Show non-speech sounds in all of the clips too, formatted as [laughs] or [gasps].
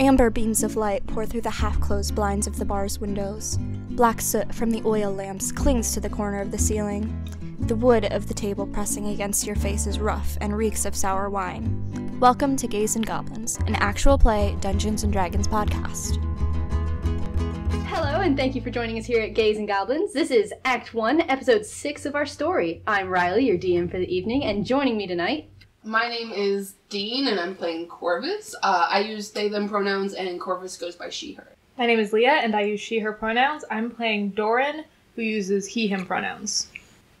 Amber beams of light pour through the half closed blinds of the bar's windows. Black soot from the oil lamps clings to the corner of the ceiling. The wood of the table pressing against your face is rough and reeks of sour wine. Welcome to Gays and Goblins, an actual play Dungeons and Dragons podcast. Hello, and thank you for joining us here at Gays and Goblins. This is Act 1, Episode 6 of our story. I'm Riley, your DM for the evening, and joining me tonight. My name is Dean, and I'm playing Corvus. Uh, I use they them pronouns, and Corvus goes by she her. My name is Leah, and I use she, her pronouns. I'm playing Doran, who uses he, him pronouns.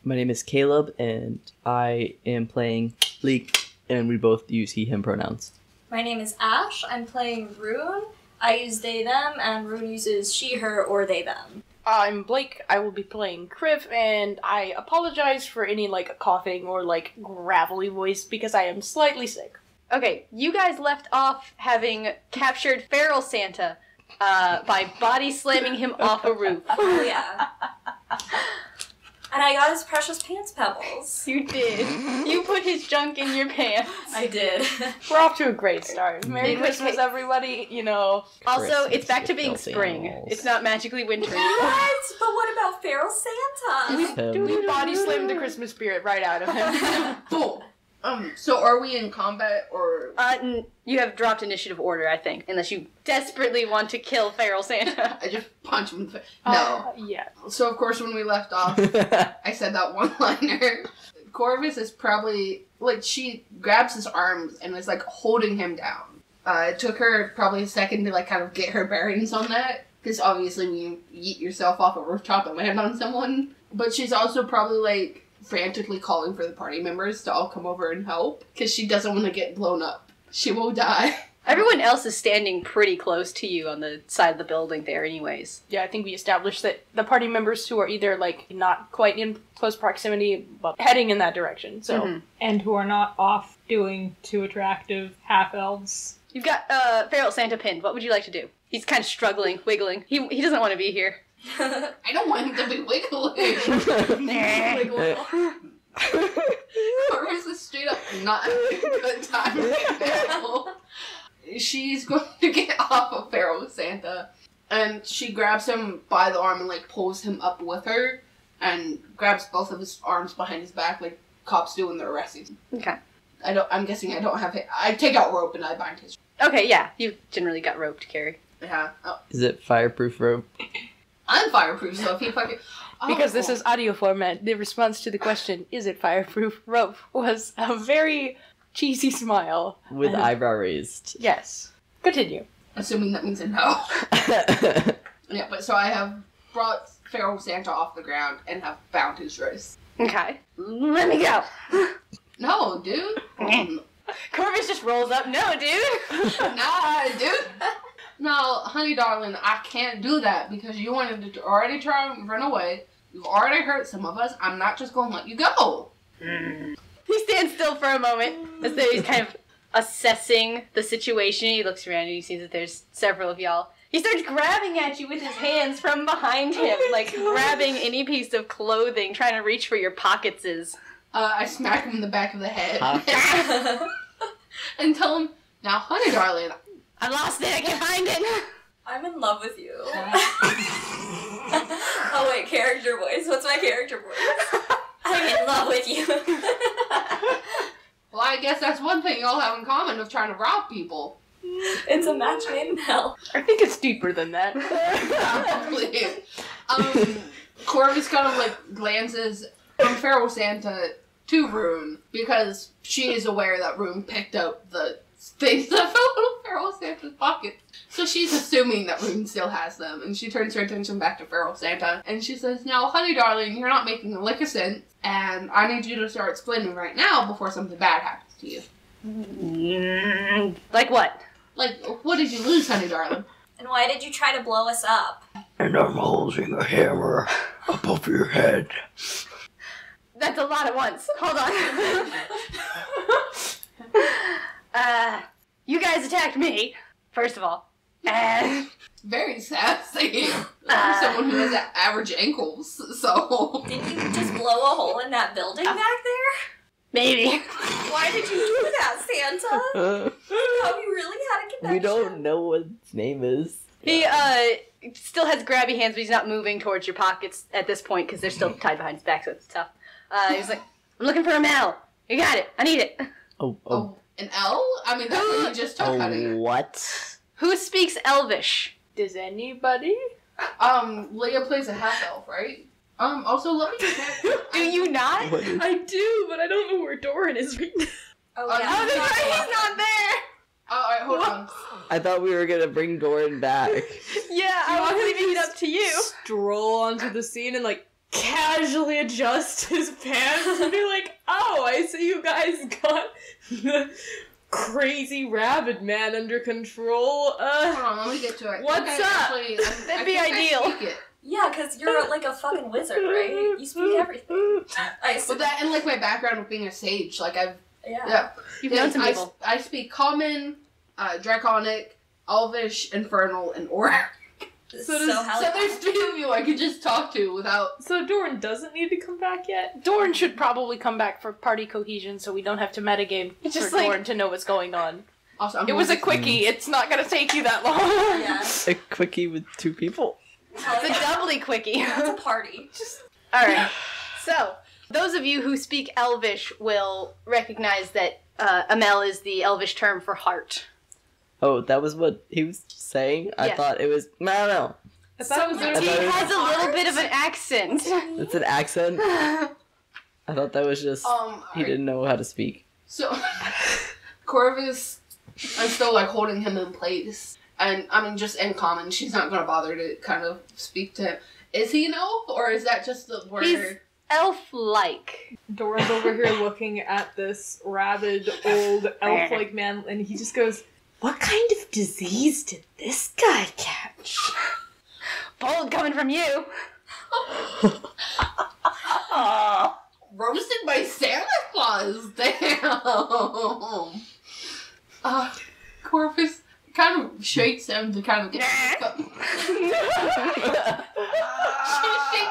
My name is Caleb, and I am playing Leek, and we both use he, him pronouns. My name is Ash. I'm playing Rune. I use they, them, and Rune uses she, her, or they, them. I'm Blake. I will be playing Criff, and I apologize for any like coughing or like gravelly voice because I am slightly sick. Okay, you guys left off having captured Feral Santa uh, by body slamming him off a roof. [laughs] Oh, yeah. And I got his precious pants pebbles. You did. You put his junk in your pants. I did. [laughs] We're off to a great start. Merry It was- Christmas, everybody. You know, Also, Christmas it's back to being spring. animals. It's not magically winter. what? But what about feral Santa? Um, we body slammed the Christmas spirit right out of him. [laughs] Boom. Um. [laughs] So, are we in combat or? Uh, n- you have dropped initiative order, I think, unless you desperately want to kill Feral Santa. [laughs] I just punch him in the face. No. Uh, yeah. So, of course, when we left off, [laughs] I said that one liner. Corvus is probably like she grabs his arms and is like holding him down. Uh, it took her probably a second to like kind of get her bearings on that because obviously when you eat yourself off a rooftop and land on someone, but she's also probably like frantically calling for the party members to all come over and help because she doesn't want to get blown up. She will die. [laughs] Everyone else is standing pretty close to you on the side of the building there, anyways. Yeah, I think we established that the party members who are either like not quite in close proximity but heading in that direction. So Mhm. And who are not off doing too attractive half elves. You've got uh, Feral Santa pinned. What would you like to do? He's kind of struggling, wiggling. He, he doesn't want to be here. I don't want him to be wiggling. [laughs] [laughs] Corvus is straight up not having a good time right now. [laughs] She's going to get off of Feral Santa, and she grabs him by the arm and like pulls him up with her, and grabs both of his arms behind his back like cops do when they're arresting. Okay. I don't. I'm guessing I don't have. It. I take out rope and I bind his. Okay, yeah. You've generally got rope to carry. Yeah. Oh, Is it fireproof rope? I'm fireproof, so if he fucking. Oh, because this is audio format, the response to the question, is it fireproof rope, was a very cheesy smile. With And- eyebrow raised. Yes. Continue. assuming that means a no. [laughs] Yeah, but so I have brought Feral Santa off the ground and have bound his wrists. Okay. Let me go. No, dude. [laughs] Corvus just rolls up. No, dude. [laughs] nah, dude. No, honey darling, I can't do that because you wanted to already try and run away. You've already hurt some of us. I'm not just going to let you go. He stands still for a moment as though he's kind of assessing the situation. He looks around and he sees that there's several of y'all. He starts grabbing at you with his hands from behind him, like grabbing any piece of clothing, trying to reach for your pockets. Is Uh, I smack him in the back of the head Huh? [laughs] and tell him, now, honey darling, I lost it. I can't find it. [laughs] I'm in love with you. [laughs] oh wait, character voice. What's my character voice? [laughs] I'm in love with you. well, I guess that's one thing y'all have in common of trying to rob people. it's a match made in hell. I think it's deeper than that. Probably. um, Corvus kind of like glances from Feral Santa to Rune because she is aware that Rune picked up the things that [laughs] fell out of Feral Santa's pocket. So she's assuming that Rune still has them, and she turns her attention back to Feral Santa and she says, "Now, honey darling, you're not making a lick of sense, and I need you to start explaining right now before something bad happens to you. Mm, like what? Like, what did you lose, honey darling?" And why did you try to blow us up? and I'm holding a hammer above your head. That's a lot at once. Hold on. [laughs] [laughs] uh, you guys attacked me, first of all. And [laughs] Very sassy. Uh. I'm someone who has average ankles, so. Did you just blow a hole in that building back there? Maybe. Why did you do that, Santa? [laughs] Uh, Oh, you really had a connection. we don't know what his name is. He uh still has grabby hands, but he's not moving towards your pockets at this point because they're still [laughs] tied behind his back, so it's tough. Uh, he's like, "I'm looking for a Mel. You got it. I need it. Oh, oh, Oh, an L? I mean, that's what you [gasps] just took, honey. what? Who speaks Elvish?" Does anybody? Um, Leah plays a half elf, right? Um, also, let me check. [laughs] Do you not? What is- I do, but I don't know where Doran is right now. Oh, Oh, yeah. Oh, that's right. He's not there. Oh, alright, hold on. I thought we were gonna bring Doran back. [laughs] Yeah, I was leaving it up to you. Stroll onto the scene and like casually adjust [laughs] his pants and be like, "Oh, I see you guys got the crazy rabid man under control." Uh, Hold on, let me get to it. What's Okay, up? Actually, [laughs] That'd I be ideal. Yeah, because you're like a fucking wizard, right? You speak everything. [laughs] I But that and like my background with being a sage, like I've yeah. yeah. You've known some I, people. I speak common, uh, draconic, elvish, infernal, and auric. This So does- so So there's three of you I could just talk to without. so Doran doesn't need to come back yet. Doran should probably come back for party cohesion, so we don't have to metagame It's for just like- Doran to know what's going on. Also, I'm It was a moving- quickie. It's not gonna take you that long. Yeah. [laughs] A quickie with two people. It's a doubly quickie. It's a [laughs] party. Just All right. So, those of you who speak Elvish will recognize that uh, Amel is the Elvish term for heart. Oh, that was what he was saying. I Yeah. thought it was. I don't know. I thought it was I He thought has a little bit of an accent. [laughs] It's an accent. [laughs] I thought that was just Um, he alright. didn't know how to speak. So, [laughs] Corvus, I'm still like holding him in place. And I mean, just in common, she's not gonna bother to kind of speak to him. Is he an elf, or is that just the word? He's- Elf-like. Doran's over here looking at this rabid old elf-like man, and he just goes, "What kind of disease did this guy catch?" Bold coming from you. [laughs] Roasted by Santa Claus. Damn. Uh, Corvus kind of shakes him to kind of get. she [laughs] shakes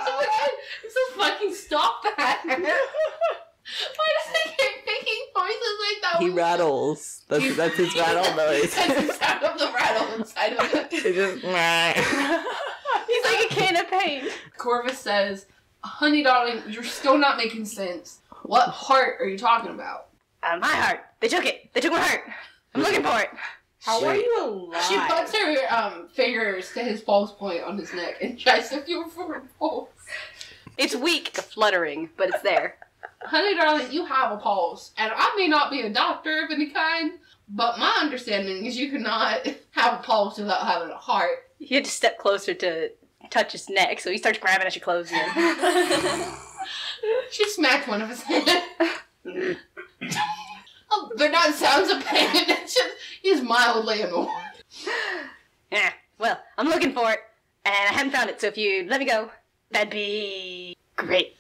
him again. So fucking stop that. [laughs] Why does he keep making noises like that? He rattles. That's that's his rattle [laughs] noise. That's the sound of the rattle inside of it. It just. [laughs] He's like a can of paint. Corvus says, Honey darling, you're still not making sense. What heart are you talking about? Uh, my heart. They took it. They took my heart. I'm looking for it. How are you alive? She puts her um, fingers to his pulse point on his neck and tries to feel for a pulse. It's weak, fluttering, but it's there. Honey darling, you have a pulse. And I may not be a doctor of any kind, but my understanding is you cannot [laughs] have a pulse without having a heart. You had to step closer to touch his neck, so he starts grabbing at your clothes again. [laughs] She smacked one of his hands. [laughs] oh, they're not sounds of pain. It's just he's mildly annoyed. yeah. Well, I'm looking for it, and I haven't found it. So if you let me go, that'd be great.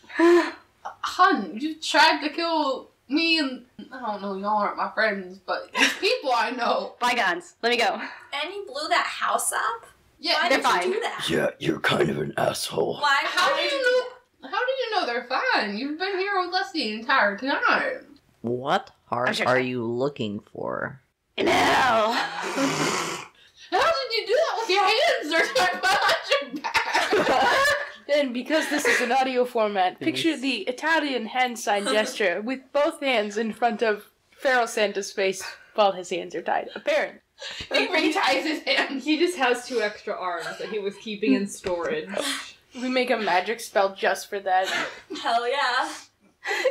Hun, you tried to kill me and I don't know, y'all aren't my friends, but these [laughs] people I know. Bygones. Let me go. and you blew that house up? Yeah, Why they're did fine. you do that? Yeah, you're kind of an asshole. Why? How why do you know? How do you know they're fine? You've been here with us the entire time. What heart sure- are you looking for? No. [laughs] How did you do that with your hands? They're like behind your back. [laughs] And because this is an audio format, [laughs] picture the Italian hand sign gesture [laughs] with both hands in front of Feral Santa's face while his hands are tied. Apparently. he reties his hands. He just has two extra arms that he was keeping in storage. [laughs] We make a magic spell just for that. Hell yeah.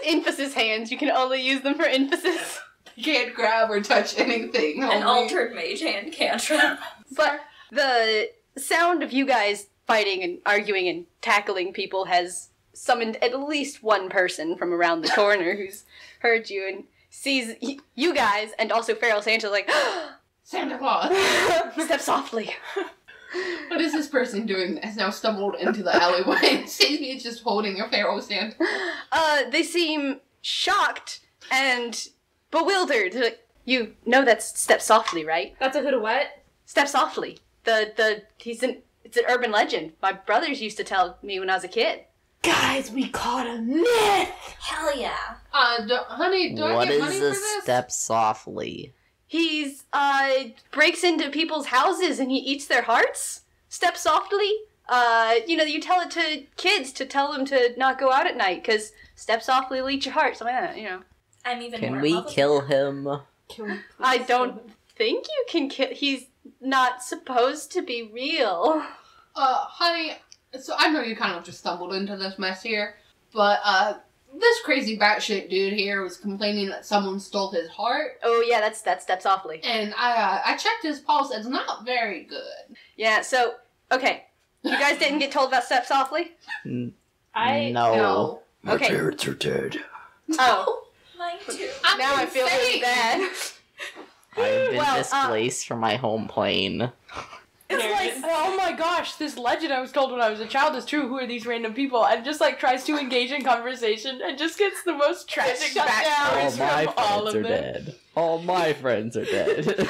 Emphasis hands. You can only use them for emphasis. You can't grab or touch anything. An homie. altered mage hand cantrip. But the sound of you guys fighting and arguing and tackling people has summoned at least one person from around the corner [laughs] who's heard you and sees y- you guys and also Feral Santa like [gasps] Santa Claus. [laughs] step softly. [laughs] What is this person doing that has now stumbled into the alleyway and sees me just holding a feral Santa? Uh, they seem shocked and bewildered. Like, you know that's step softly, right? That's a who to what? Step softly. The the he's an it's an urban legend. My brothers used to tell me when I was a kid. Guys, we caught a myth! Hell yeah. Uh, do, honey, do I What get money a for this? step softly? He's uh breaks into people's houses and he eats their hearts. Step softly. Uh, you know, you tell it to kids to tell them to not go out at night because step softly will eat your heart, something like that. You know. I'm even Can more in we love with kill him. him? I don't think you can kill. He's not supposed to be real. Uh, honey, so I know you kind of just stumbled into this mess here, but, uh, this crazy batshit dude here was complaining that someone stole his heart, Oh yeah, that's that's step softly. and I, uh, I checked his pulse, it's not very good. Yeah. So okay, you guys didn't get told about step softly. I no. No. My Okay. parents are dead. Oh, Mine too. I'm now I feel really bad. [laughs] I've been Well, uh, displaced from my home plane. It's like, oh my gosh, this legend I was told when I was a child is true. Who are these random people? And just like tries to engage in conversation and just gets the most tragic shut down. All backstories my from all friends of are them. dead. All my friends are dead. [laughs] like, Dude,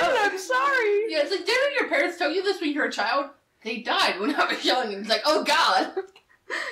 I'm sorry. Yeah, it's like, didn't your parents tell you this when you were a child? They died when I was young, and it's like, oh god. [laughs]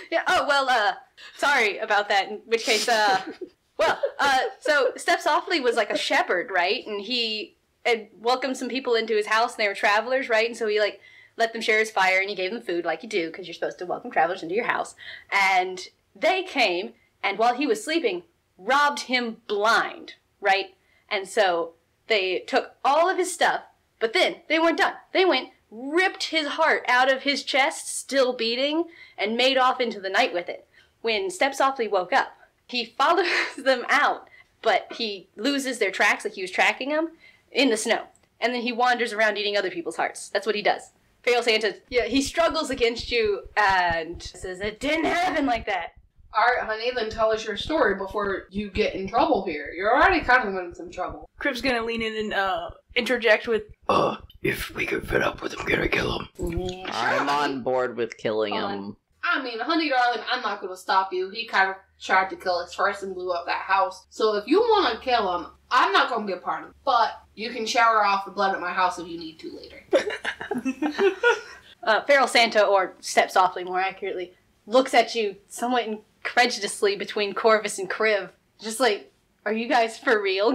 Yeah. Oh well. Uh, sorry about that. In which case, uh, [laughs] well, uh, so Step Softly was like a shepherd, right? And he had welcomed some people into his house, and they were travelers, right? And so he like let them share his fire, and he gave them food, like you do, because you're supposed to welcome travelers into your house. And they came, and while he was sleeping, robbed him blind, right? And so they took all of his stuff, but then they weren't done. They went, ripped his heart out of his chest, still beating, and made off into the night with it. When Step Softly woke up, he follows them out, but he loses their tracks, like he was tracking them, in the snow. And then he wanders around eating other people's hearts. That's what he does. Fail Santa, yeah, he struggles against you and says, It didn't happen like that. Alright, honey, then tell us your story before you get in trouble here. You're already kind of in some trouble. Crib's gonna lean in and uh, interject with, Uh, if we get fed up with him, can I kill him? I'm on board with killing Fine. him. I mean, honey darling, I'm not gonna stop you. He kind of tried to kill us first and blew up that house. So if you want to kill him, I'm not gonna be a part of it. But you can shower off the blood at my house if you need to later. [laughs] uh, Feral Santa, or Step Softly more accurately, looks at you somewhat incredulously between Corvus and Kriv. Just like, are you guys for real?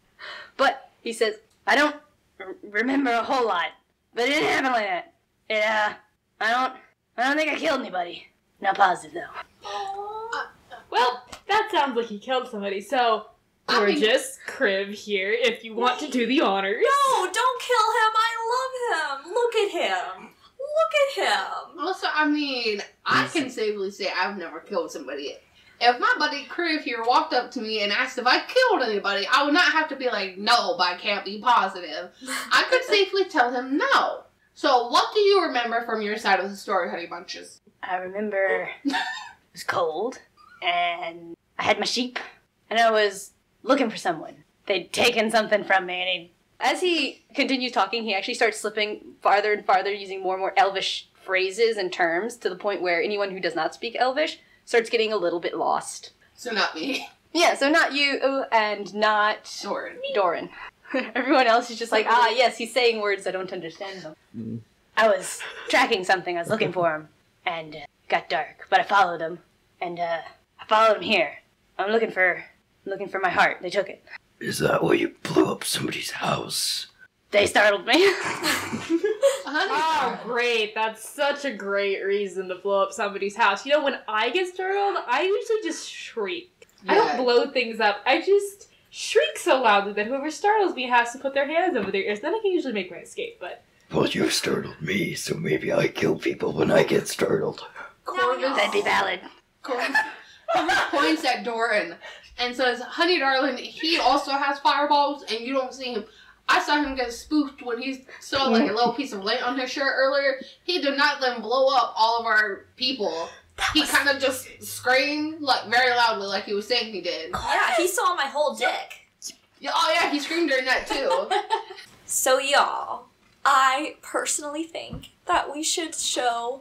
[laughs] but he says, I don't r- remember a whole lot, but it didn't happen like that. It, uh, I don't, I don't think I killed anybody. Not positive though. Well, that sounds like he killed somebody, so. I mean- Gorgeous, Crib here, if you want to do the honors. No, don't kill him. I love him. Look at him. Look at him. Also, I mean, I can safely say I've never killed somebody. If my buddy Criv here walked up to me and asked if I killed anybody, I would not have to be like, no, but I can't be positive. I could [laughs] safely tell him no. So, what do you remember from your side of the story, Honey Bunches? I remember oh. [laughs] it was cold, and I had my sheep, and I was looking for someone. They'd taken something from me, and he. As he continues talking, he actually starts slipping farther and farther, using more and more Elvish phrases and terms, to the point where anyone who does not speak Elvish starts getting a little bit lost. So, not me. Yeah, so not you and not Soren. Doran. [laughs] Everyone else is just like, ah, yes, he's saying words I don't understand them. Mm. I was tracking something. I was looking for him, and uh, got dark. But I followed him, and uh, I followed him here. I'm looking for, looking for my heart. They took it. Is that why you blew up somebody's house? They startled me. Honey. [laughs] [laughs] Oh, great. That's such a great reason to blow up somebody's house. You know, when I get startled, I usually just shriek. I don't blow things up. I just shriek so loudly that whoever startles me has to put their hands over their ears. Then I can usually make my escape, but. Well, you startled me, so maybe I kill people when I get startled. Corvus, That'd be valid. Corvus, Corvus points at Doran and says, Honey darling, he also has fireballs, and you don't see him. I saw him get spooked when he saw like a little piece of lint on his shirt earlier. He did not then blow up all of our people. He kind of just screamed like very loudly, like he was saying he did. Yeah, he saw my whole dick. Yeah, Oh yeah, he screamed during that too. [laughs] So, y'all, I personally think that we should show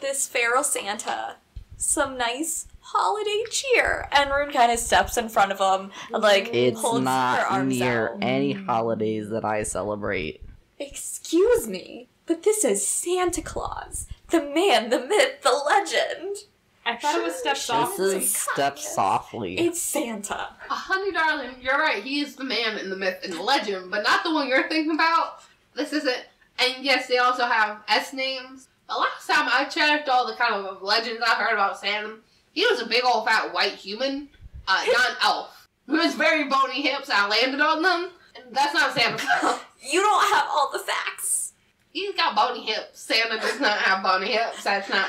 this Feral Santa some nice holiday cheer. And Rune kind of steps in front of him and, like, It's holds her not arms near out. any mm. holidays that I celebrate. Excuse me, but this is Santa Claus. The man, the myth, the legend. I thought it was step This is step softly. It's Santa. Uh, honey, darling, you're right. He is the man in the myth and the legend, but not the one you're thinking about. This isn't. And yes, they also have S names. The last time I checked all the kind of legends I heard about Santa, he was a big old fat white human, uh, not an elf, who has very bony hips. I landed on them. And that's not Santa Claus. You don't have all the facts. He's got bony hips. Santa does not have bony hips. That's not.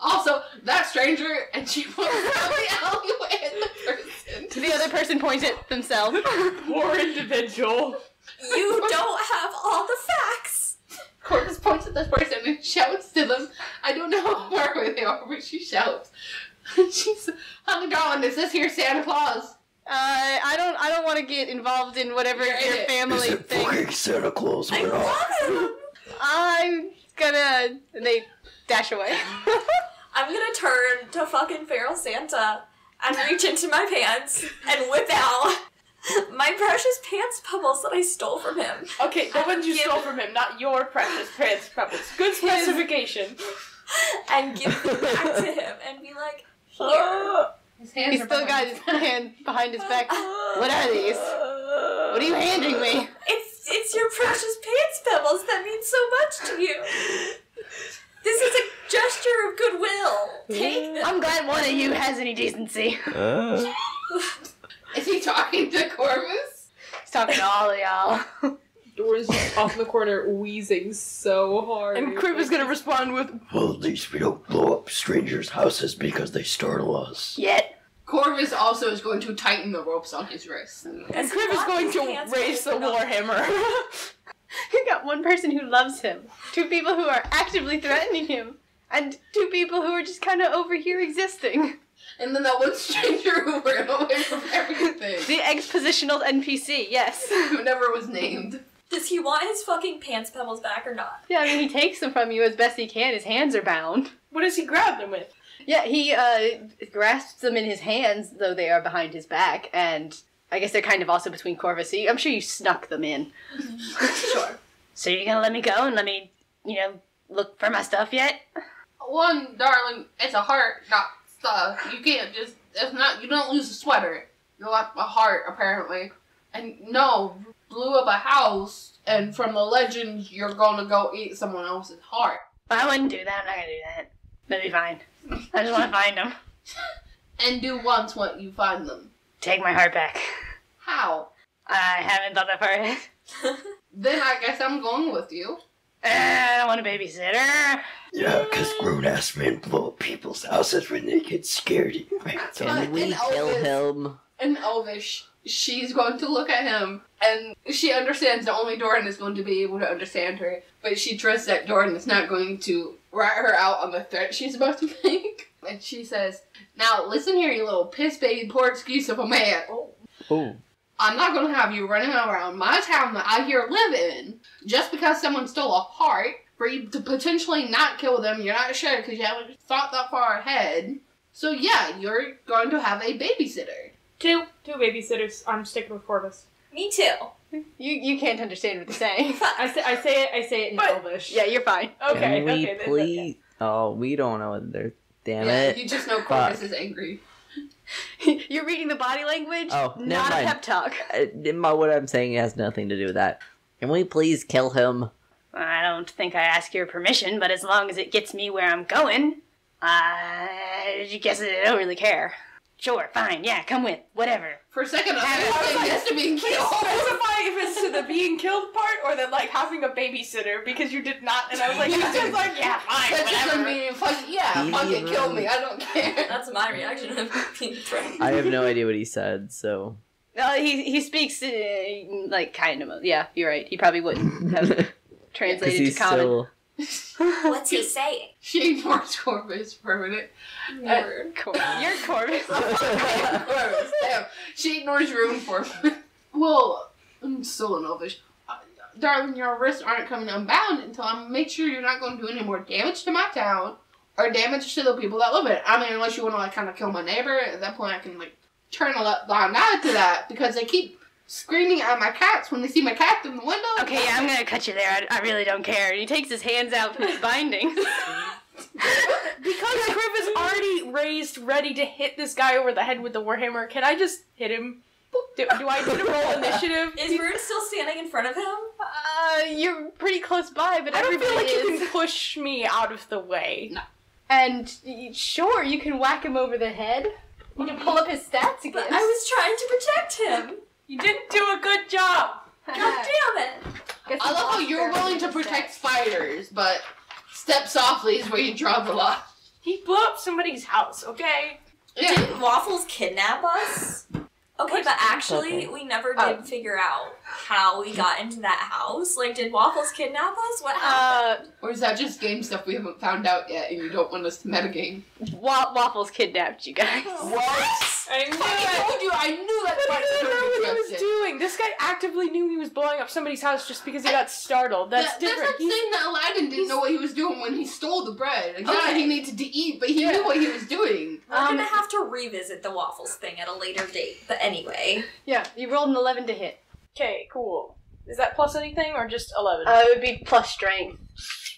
Also, that stranger, and she points out the alleyway at the person. The other person points at themselves. [laughs] Poor individual. You don't have all the facts. Corvus points at this person and shouts to them. I don't know how far away they are, but she shouts. [laughs] She's, honey darling, is this here Santa Claus? Uh, I don't. I don't want to get involved in whatever You're your it. Is family it thinks. fucking Santa Claus I love him. [laughs] I'm gonna. And they dash away. [laughs] I'm gonna turn to fucking feral Santa and reach into my pants and whip out my precious pants pebbles that I stole from him. Okay, the ones you Give- stole from him, not your precious pants pebbles. Good specification. and give them back to him and be like, here. His hands He's still got his hand behind his back. What are these? What are you handing me? It's it's your precious pants pebbles that mean so much to you. This is a gesture of goodwill. Take them. I'm glad one of you has any decency. Uh, [laughs] Is he talking to Corvus? He's talking to all of y'all. Doran's just off in the corner wheezing so hard. And Crib is gonna respond with well, at least we don't blow up strangers' houses because they startle us. yet. Corvus also is going to tighten the ropes on his wrist. And Crib is going to raise the pebbles, but not- warhammer. [laughs] you got one person who loves him, two people who are actively threatening him, and two people who are just kind of over here existing. And then that one stranger who ran away from everything, The expositional NPC, yes. [laughs] who never was named. Does he want his fucking pants pebbles back or not? Yeah, I mean, he takes them from you as best he can. His hands are bound. What does he grab them with? Yeah, he uh, grasps them in his hands, though they are behind his back, and I guess they're kind of also between Corvus. So I'm sure you snuck them in. [laughs] Sure. So you're gonna let me go and let me, you know, look for my stuff yet? One, darling, it's a heart, not stuff. You can't just, it's not, you don't lose a sweater. You lost a heart, apparently. And no, blew up a house, and from the legends, you're gonna go eat someone else's heart. I wouldn't do that. I'm not gonna do that. That'd be fine. [laughs] I just want to find them. [laughs] And do once what you find them. Take my heart back. How? I haven't thought that far yet. Then I guess I'm going with you. Uh, I don't want a babysitter. Yeah, because grown ass men blow up people's houses when they get scared. Man, so Can we And kill him? And Elvish, she's going to look at him, and she understands the only Doran is going to be able to understand her, but she trusts that Doran is not going to rat her out on the threat she's about to [laughs] make. And she says, Now listen here, you little piss baby poor excuse of a man. Oh. I'm not going to have you running around my town that I here live in just because someone stole a heart for you to potentially not kill them. You're not sure because you haven't thought that far ahead. So yeah, you're going to have a babysitter. Two. Two babysitters. I'm sticking with Corvus. Me too. You you can't understand what they're saying. [laughs] I say, I say it. I say it in But- Elvish. yeah, you're fine. Okay. Can we okay. then- please? Oh, we don't know what they're. Damn yeah, it. you just know Corvus is angry. [laughs] you're reading the body language. Oh, never not mind. a pep talk. Uh, my, what I'm saying has nothing to do with that. Can we please kill him? I don't think I ask your permission, but as long as it gets me where I'm going, I guess I don't really care. Sure, fine, yeah, come with, whatever. For a second, I I was was like, yes to being killed. specify if it's [laughs] to the being killed part or the like having a babysitter because you did not. And I was like, he's [laughs] just like, yeah, fine, That's just whatever. me. Fuck yeah, fucking kill me. I don't care. That's my reaction of being threatened. I have no idea what he said, so. No, he he speaks uh, like kind of. Yeah, you're right. He probably wouldn't have [laughs] translated to common. still. What's he saying? [laughs] She ignores Corvus for a minute. Nerd. Cor- you're Corvus. [laughs] Corvus, damn. She ignores room for a minute. Well, I'm still an elvish. Uh, darling, your wrists aren't coming unbound until I make sure you're not going to do any more damage to my town or damage to the people that live in it. I mean, unless you want to like kind of kill my neighbor. At that point, I can like turn a li- blind eye to that because they keep screaming at my cats when they see my cat in the window. Okay, yeah, I'm gonna cut you there. I, I really don't care. And he takes his hands out from his [laughs] bindings. [laughs] because Criv is already raised, ready to hit this guy over the head with the warhammer. Can I just hit him? Do, do I need to roll [laughs] initiative? Is Rune still standing in front of him? Uh, you're pretty close by, but I don't feel everybody like you can push me out of the way. No. And sure, you can whack him over the head. You can pull up his stats again. But I was trying to protect him. You didn't do a good job. [laughs] God damn it. Guess I love how you're willing to protect stats. spiders, but step softly is where you draw the line. He blew up somebody's house, okay? Yeah. Didn't Waffles kidnap us? Okay, but actually, we never Oh. did figure out how we got into that house. Like, did Waffles kidnap us? What happened? Uh, Or is that just game stuff we haven't found out yet and you don't want us to metagame? Wa- Waffles kidnapped you guys. What? I knew I told you, I knew that But part he was didn't know what he was trusted. doing. This guy actively knew he was blowing up somebody's house just because he got startled. That's That- different. That's not He's- saying that Aladdin didn't know what he was doing when he stole the bread. Like, yeah, Okay. he needed to eat, but he Yeah. knew what he was doing. We're Um, gonna have to revisit the Waffles thing at a later date. But anyway. Yeah, you rolled an 11 to hit. Okay, cool. Is that plus anything or just 11? Uh, it would be plus strength.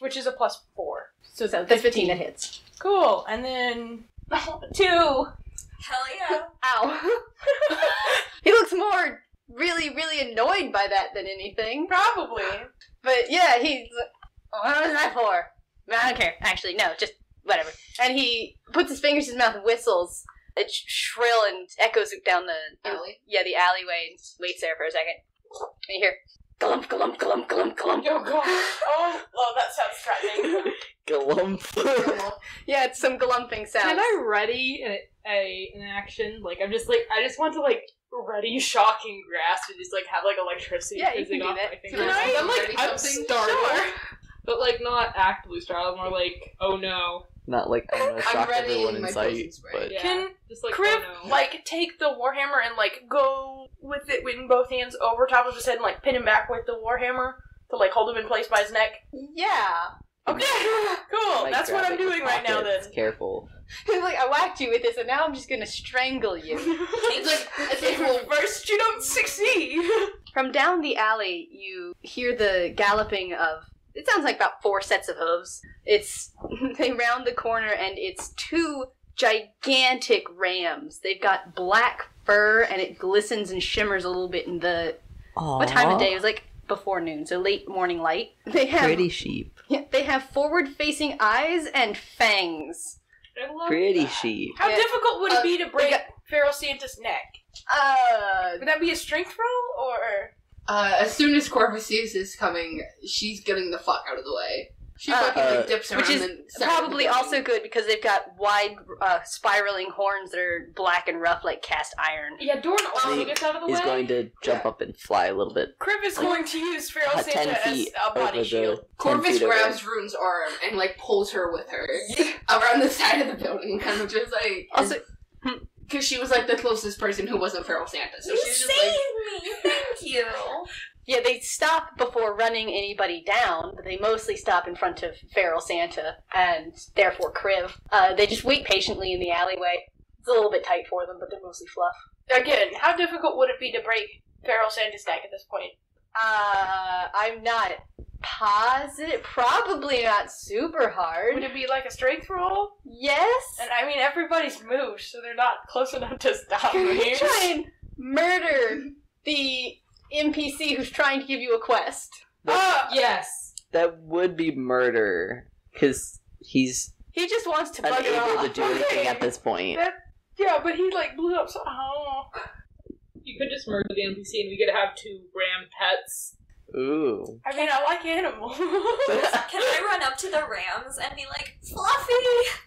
Which is a plus 4. So that's 15 that hits. Cool. And then. [laughs] Two. Hell yeah. Ow. [laughs] he looks more really, really annoyed by that than anything. Probably. But yeah, he's like, what was that for? I don't care. Actually, no, just whatever. And he puts his fingers in his mouth and whistles. It's shrill and echoes down the Alley. Yeah, the alleyway and waits there for a second. And you hear glump, glump, glump, glump, glump. Oh god. [laughs] Oh, oh that sounds threatening. Glump. [laughs] Yeah, it's some glumping sound. Can I ready a, a an action? Like I'm just like I just want to like ready shocking grasp and just like have like electricity Yeah, you fizzing can do off that. my Can fingers. I I'm like I'm something? startled, but like not actively startled. More like oh no. Not like I'm gonna [laughs] I'm shock ready everyone in in my sight, poison spray. but Yeah. Can just like Criv, oh no. like, take the warhammer and, like, go with it in both hands over top of his head and, like, pin him back with the warhammer to, like, hold him in place by his neck? Yeah. Okay, [laughs] cool. might That's what grab I'm it with doing right now then. pockets. Careful. He's [laughs] like, I whacked you with this, and now I'm just gonna strangle you. It's like, it's like, well, First, you don't succeed. From down the alley, you hear the galloping of. It sounds like about four sets of hooves. It's [laughs] they round the corner, and it's two gigantic rams. They've got black fur, and it glistens and shimmers a little bit in the what time of day? It was like before noon, so late morning light. [laughs] They have Pretty sheep. [laughs] yeah, they have forward-facing eyes and fangs. I love Pretty that. sheep. How Yeah. difficult would Uh, it be to break got- Feral Santa's neck? Uh, Would that be a strength roll or? Uh, as soon as Corvus sees this coming, she's getting the fuck out of the way. She Uh, fucking like, uh, dips around which is the side of the probably also good because they've got wide, uh, spiraling horns that are black and rough like cast iron. Yeah, Doran also He- gets out of the He's way. going to jump up and fly a little bit. Criv is going to use Feral Uh, ten Santa as feet a body shield. 10 Corvus feet over. grabs Rune's arm and like pulls her with her around the side of the building, kind of just like Also, because she was like the closest person who wasn't Feral Santa, so you she's saved just like me. Thank you. [laughs] yeah, they stop before running anybody down, but they mostly stop in front of Feral Santa and therefore Kriv. Uh, they just wait patiently in the alleyway. It's a little bit tight for them, but they're mostly fluff. Again, how difficult would it be to break Feral Santa's neck at this point? Uh, I'm not positive. Probably not super hard. Would it be like a strength roll? Yes. And I mean, everybody's moved, so they're not close enough to stop Can me. you try and murder the NPC who's trying to give you a quest? Uh, Yes. That would be murder, because he's He just wants to bug it unable off. to do anything at this point. yeah, but he like blew up so. Oh. You could just murder the NPC and we could have two ram pets. Ooh. I mean, I like animals. Can [laughs] I run up to the Rams and be like, Fluffy?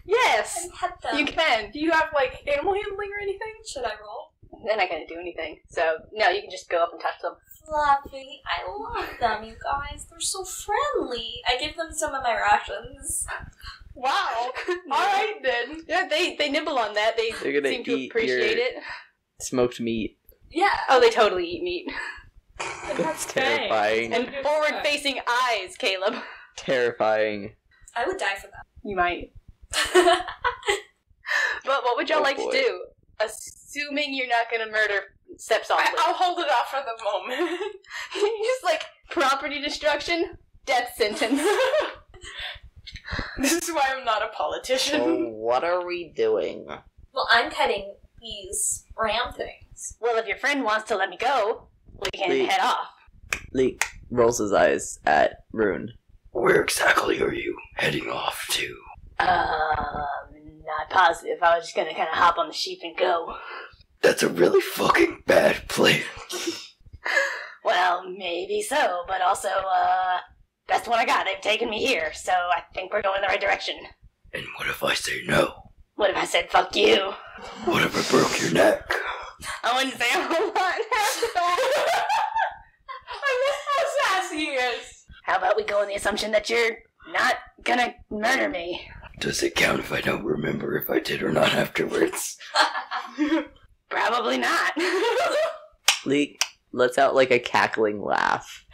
Yes, And pet them? you can. Do you have like animal handling or anything? Should I roll? They're not gonna do anything. So no, you can just go up and touch them. Fluffy, I love them, you guys. They're so friendly. I give them some of my rations. Wow. [laughs] All right then. Yeah, they they nibble on that. They They're gonna seem to eat appreciate your- it. Smoked meat. Yeah. Oh, they totally eat meat. That's terrifying. And forward-facing eyes, Caleb. Terrifying. I would die for that. You might. [laughs] But what would y'all Oh, like boy. to do? Assuming you're not gonna murder Step softly. I, I'll hold it off for the moment. [laughs] Just like property destruction, death sentence. [laughs] This is why I'm not a politician. So what are we doing? Well, I'm cutting these ram things. Well, if your friend wants to let me go, we can Wait. head off. Leek rolls his eyes at Rune. Where exactly are you heading off to? Um, not positive. I was just gonna kind of hop on the sheep and go. That's a really fucking bad plan. [laughs] Well, maybe so, but also, uh, that's what I got. They've taken me here, so I think we're going the right direction. And what if I say no? What if I said fuck you? What if I broke your neck? I wouldn't say [laughs] a whole lot after [laughs] that. I miss how sassy he is. How about we go on the assumption that you're not gonna murder me? Does it count if I don't remember if I did or not afterwards? [laughs] Probably not. Leek lets out like a cackling laugh.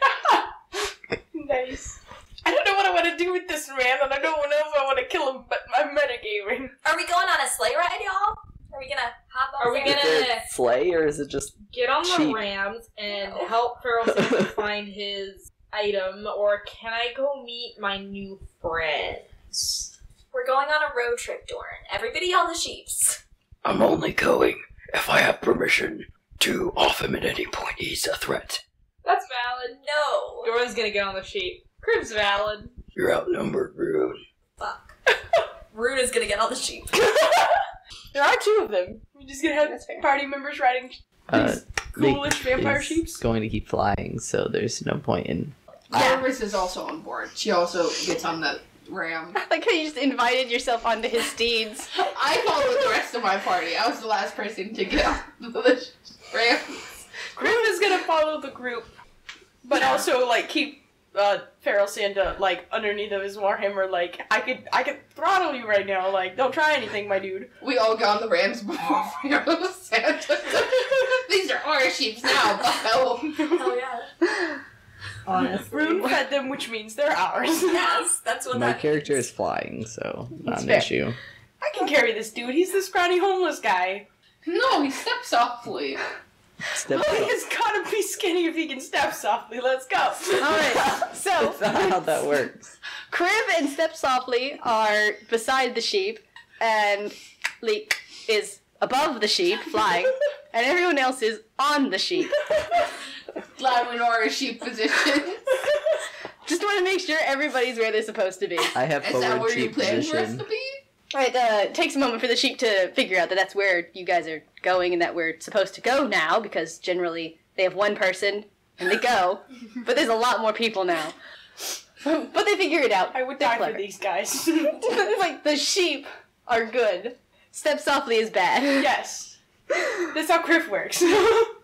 Nice. I don't know what I want to do with this man, and I don't know if I want to kill him, but I'm metagaming. Are we going on a sleigh ride, y'all? Are we gonna hop on? Are we Santa? gonna- Is it sleigh or is it just Get on the rams and help Feral Santa [laughs] find his item, or can I go meet my new friends? We're going on a road trip, Doran. Everybody on the sheeps. I'm only going if I have permission to off him at any point. He's a threat. That's valid. No. Doran's gonna get on the sheep. Crib's valid. You're outnumbered, Rune. Fuck. [laughs] Rune is gonna get all the sheep. [laughs] There are two of them. We're just gonna have That's fair. party members riding uh, these Leek coolish vampire is sheeps. going to keep flying, so there's no point in Iris is also on board. She also gets on the ram. like how you just invited yourself onto his steeds. [laughs] I followed the rest of my party. I was the last person to get on the [laughs] ram. Grim is gonna follow the group, but also like keep uh Feral Santa like underneath of his warhammer. Like I could I could throttle you right now. Like don't try anything, my dude. We all got on the rams before [laughs] Feral Santa. [laughs] These are our sheep now, Bucko. Hell yeah. Honestly. Rune fed them, which means they're ours. [laughs] Yes, that's what My that character means. is flying, so not That's an fair. issue. I can carry this dude. He's the scrawny homeless guy. No, he steps softly. Step Well, he's gotta be skinny if he can step softly. Let's go. Alright, [laughs] so That's not how that works. Crib and Step Softly are beside the sheep, and Leek is above the sheep, flying, [laughs] and everyone else is on the sheep. Glad we know our sheep position. [laughs] Just want to make sure everybody's where they're supposed to be. I have Is that forward where you sheep plan for us position. to be? Right, uh, it takes a moment for the sheep to figure out that that's where you guys are going and that we're supposed to go now, because generally they have one person and they go, but there's a lot more people now. [laughs] but they figure it out. I would They're die clever. for these guys. [laughs] [laughs] like the sheep are good. Step softly is bad. yes. That's how Criff works.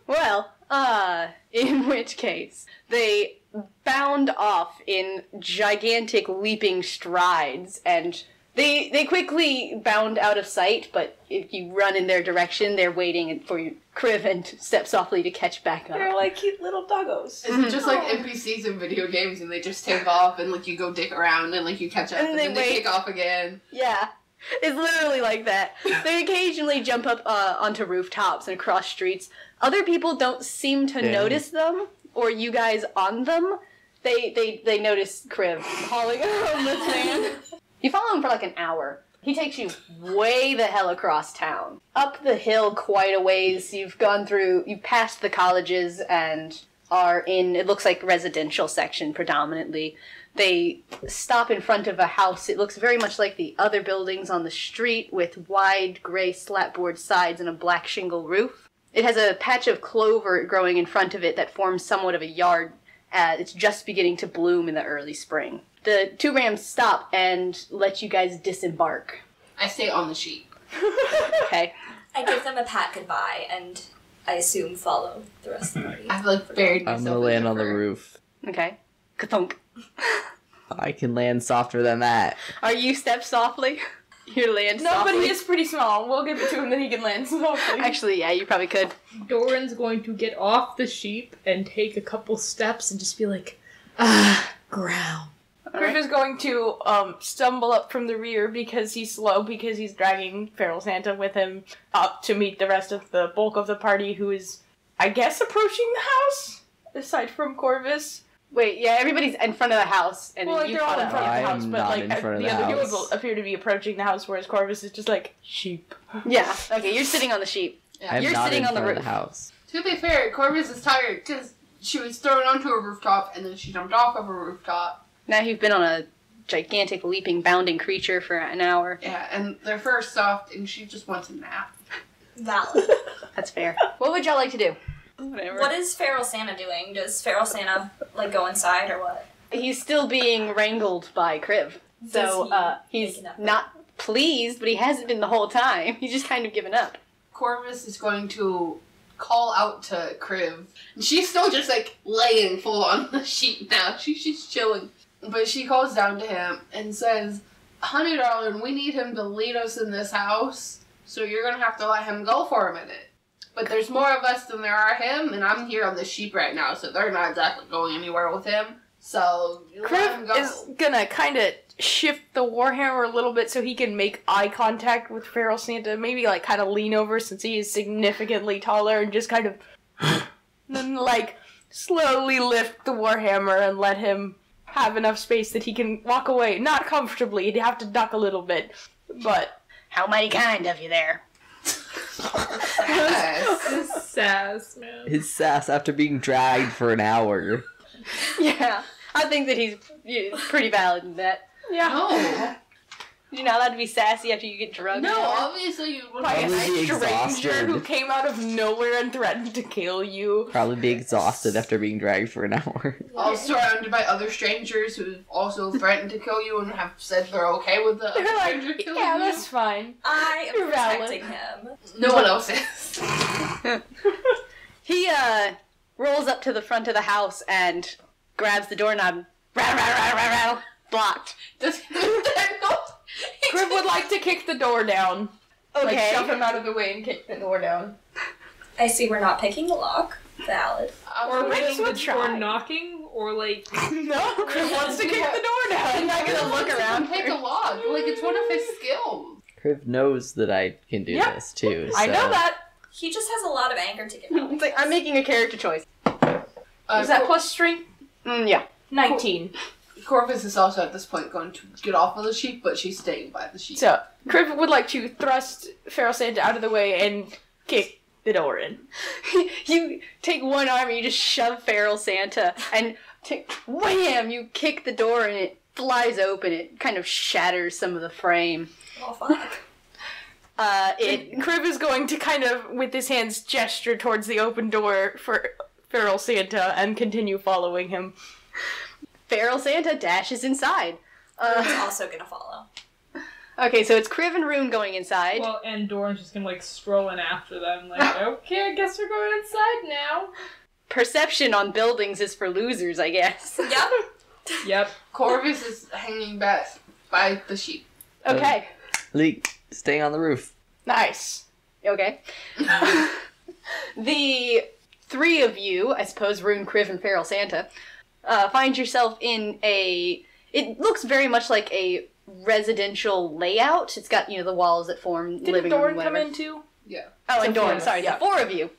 Well, uh, in which case, they bound off in gigantic leaping strides and they they quickly bound out of sight, but if you run in their direction, they're waiting for you, Kriv and Step Softly to catch back up. They're like cute little doggos. Is it just like NPCs in video games and they just take off and like you go dick around and like you catch up And and, they then they take off again? Yeah. It's literally like that. They occasionally jump up uh, onto rooftops and across streets. Other people don't seem to Yeah. notice them, or you guys on them. They they they notice Kriv [laughs] hauling a homeless [laughs] man. You follow him for like an hour. He takes you way the hell across town, up the hill quite a ways. You've gone through, you've passed the colleges and are in. It looks like residential section predominantly they stop in front of a house. It looks very much like the other buildings on the street with wide gray slatboard sides and a black shingle roof. It has a patch of clover growing in front of it that forms somewhat of a yard. Uh, it's just beginning to bloom in the early spring. The two rams stop and let you guys disembark. I stay on the sheep. [laughs] [laughs] Okay. I give them a pat goodbye and I assume follow the rest of the [laughs] party. I've like buried myself. I'm gonna land on the roof. Okay. Kathunk. I can land softer than that. Are you step softly? You land No, but he is pretty small. We'll give it to him that he can land softly. Actually, yeah, you probably could. Doran's going to get off the sheep and take a couple steps and just be like, ah, ground. Griff is going to um, stumble up from the rear because he's slow because he's dragging Feral Santa with him up to meet the rest of the bulk of the party who is, I guess, approaching the house. Aside from Corvus, Wait, yeah, everybody's in front of the house, and well, like you they're all caught in front of the house, but like in front of the the other house. people appear to be approaching the house, whereas Corvus is just like sheep. Yeah. Okay, you're sitting on the sheep. I'm You're not sitting in on the front of roof. the house. To be fair, Corvus is tired because she was thrown onto a rooftop and then she jumped off of a rooftop. Now you've been on a gigantic, leaping, bounding creature for an hour. Yeah, and their fur is soft and she just wants a nap. Valid. [laughs] That's fair. What would y'all like to do? Whatever. what is Feral Santa doing? Does Feral Santa like go inside or what? He's still being wrangled by Kriv. So he uh, he's make an effort? not pleased, but he hasn't been the whole time. He's just kind of given up. Corvus is going to call out to Kriv. And she's still just like laying full on the sheet now. She's just chilling. But she calls down to him and says, Honey darling, we need him to lead us in this house. So you're gonna have to let him go for a minute. But there's more of us than there are him, and I'm here on the sheep right now, so they're not exactly going anywhere with him. So him go. is gonna kind of shift the warhammer a little bit so he can make eye contact with Feral Santa. Maybe like kind of lean over since he is significantly taller and just kind of [sighs] then like slowly lift the warhammer and let him have enough space that he can walk away. Not comfortably, he'd have to duck a little bit, but How mighty kind of you there. Yes. [laughs] Sass, man. His sass after being dragged for an hour. Yeah, I think that he's pretty valid in that. yeah. no. You're not allowed to be sassy after you get drugged. No, obviously you would By a be stranger exhausted. who came out of nowhere and threatened to kill you. Probably be exhausted after being dragged for an hour. [laughs] all surrounded by other strangers who have also threatened to kill you and have said they're okay with the They're like, stranger killing yeah, you. that's fine. I am You're valid. protecting him. No one else is. [laughs] [laughs] He uh rolls up to the front of the house and grabs the doorknob. Rattle, rattle, rattle, rattle, rattle. Blocked. Does he do that? No. He Kriv would like to kick the door down. Okay. Like Okay. shove him out of the way and kick the door down. I see we're not picking the lock. Valid. Um, Or Or ringing the would door try. knocking, or like [laughs] no, Kriv wants to kick the door down. I'm not gonna look around. Take a log. Like it's one of his skills. Kriv knows that I can do Yeah. this too. I know that. He just has a lot of anger to get out. It's like I'm making a character choice. Uh, Is that Cor- plus strength? Mm, yeah. 19. Corvus is also at this point going to get off of the sheep, but she's staying by the sheep. So, Kriv would like to thrust Feral Santa out of the way and kick the door in. [laughs] you take one arm and you just shove feral Santa and t- wham! You kick the door and it flies open. It kind of shatters some of the frame. Oh fuck. [laughs] Uh, it Kriv is going to kind of, with his hands, gesture towards the open door for Feral Santa and continue following him. Feral Santa dashes inside. Rune's Uh, also gonna follow. [laughs] okay, so it's Kriv and Rune going inside. well, and Doran's just gonna like stroll in after them, like, [laughs] okay, I guess we're going inside now. Perception on buildings is for losers, I guess. Yep. [laughs] Yep. Corvus is hanging back by the sheep. Okay. Leek, stay on the roof. Nice. Okay. the three of you, I suppose, Rune, Kriv, and Feral Santa, uh, find yourself in a. It looks very much like a residential layout. It's got you know the walls that form Didn't living Doran room, come whatever. in too? Oh, and The four Doran. of us, Sorry, yeah. the four of you.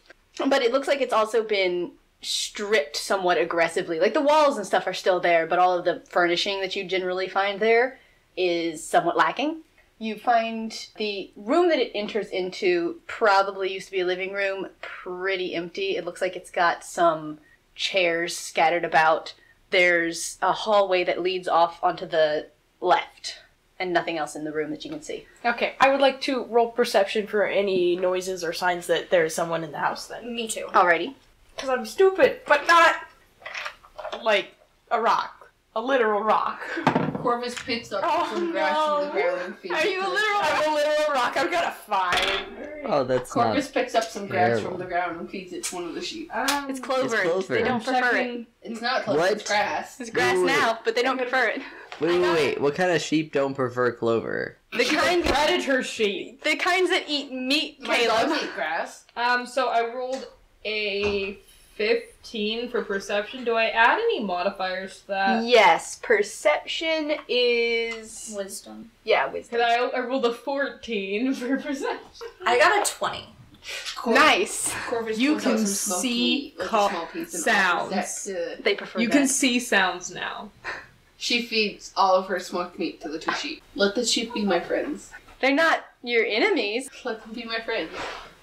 But it looks like it's also been stripped somewhat aggressively. Like the walls and stuff are still there, but all of the furnishing that you generally find there is somewhat lacking. You find the room that it enters into probably used to be a living room, pretty empty. It looks like it's got some chairs scattered about. There's a hallway that leads off onto the left, and nothing else in the room that you can see. Okay, I would like to roll perception for any noises or signs that there's someone in the house then. Me too. Alrighty. Because I'm stupid, but not like a rock. A literal rock. Corvus picks up Oh, some grass from the ground and feeds Are it you to a literal? sheep. I'm a literal rock. I've got a five. Oh, that's Corvus not. picks up some grass terrible. from the ground and feeds it to one of the sheep. Um, It's clover. and clover. They don't I'm prefer it. It's not clover, What? it's grass. It's grass Wait, wait, wait. now, but they don't prefer it. Wait, wait, wait. What kind of sheep don't prefer clover? The kind, [laughs] predator sheep. the kinds that eat meat, My dogs Caleb. eat grass. Um, so I rolled a 15 for perception. Do I add any modifiers to that? Yes, perception is Wisdom. yeah, wisdom. Cause I, I rolled a 14 [laughs] for perception. I got a 20. Cor- Nice. Corvus You pulls out can some smoked see meat, like a co- small piece and sounds. offers that They prefer You that. can see sounds now. She feeds all of her smoked meat to the two sheep. Let the sheep be my friends. They're not your enemies. Let them be my friends.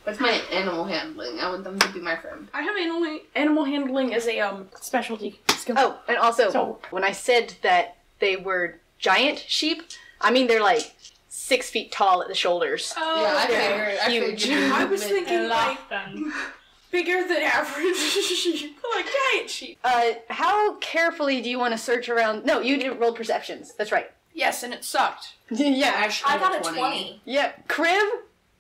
That's my animal handling. I want them to be my friend. I have animal animal handling as a um specialty skill. Oh, and also, So- when I said that they were giant sheep, I mean they're like six feet tall at the shoulders. Oh, yeah, I okay. figured. I Huge. figured. I was thinking like them. bigger than average [laughs] sheep, like giant sheep. Uh, how carefully do you want to search around? No, you didn't roll perceptions. That's right. Yes, and it sucked. [laughs] yeah, actually, I got a 20. Yeah, Kriv,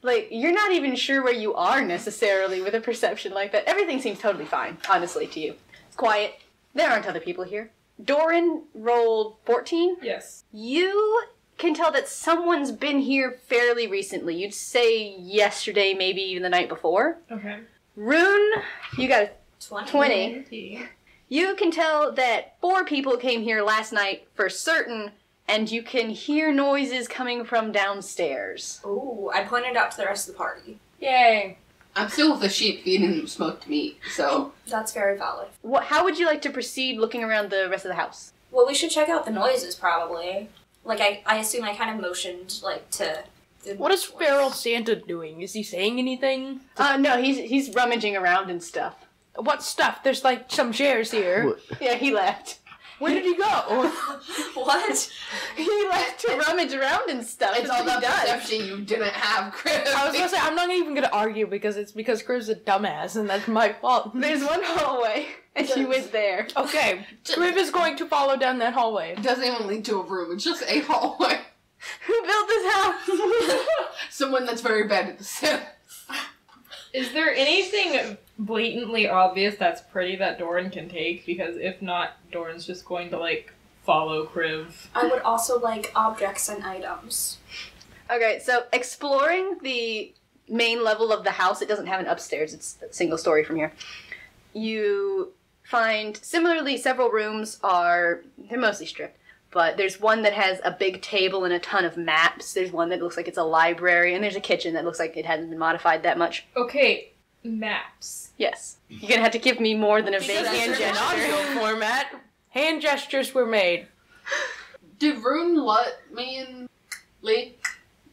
like, you're not even sure where you are necessarily with a perception like that. Everything seems totally fine, honestly, to you. It's quiet. There aren't other people here. Doran rolled 14. Yes. You can tell that someone's been here fairly recently. You'd say yesterday, maybe even the night before. Okay. Rune, you got a 20. 20. You can tell that four people came here last night for certain, and you can hear noises coming from downstairs. Oh, I pointed out to the rest of the party. Yay. I'm still with the sheep feeding them smoked meat, so That's very valid. What, how would you like to proceed looking around the rest of the house? Well, we should check out the noises probably. Like I, I assume I kind of motioned like to. What is voice. Feral Santa doing? Is he saying anything? Uh, no, he's he's rummaging around and stuff. What stuff? There's like some chairs here. What- Yeah, he left. Where did he go? [laughs] what? He left to rummage around and stuff. it's That's all does. perception you didn't have, Chris. I was gonna say I'm not even gonna argue because it's because Kriv's a dumbass and that's my fault. [laughs] There's one hallway, and she went there. Okay, [laughs] Kriv is going to follow down that hallway. It doesn't even lead to a room. It's just a hallway. Who built this house? Someone that's very bad at the sim. Is there anything blatantly obvious that's pretty that Doran can take? Because if not, Doran's just going to like follow Kriv. I would also like objects and items. Okay, so exploring the main level of the house, it doesn't have an upstairs, it's a single story from here. You find similarly several rooms are they're mostly stripped, but there's one that has a big table and a ton of maps. There's one that looks like it's a library, and there's a kitchen that looks like it hasn't been modified that much. Okay, maps. Yes. You're gonna have to give me more than a vague Because hand that's In gesture. audio [laughs] format, hand gestures were made. Did Rune let me and Lee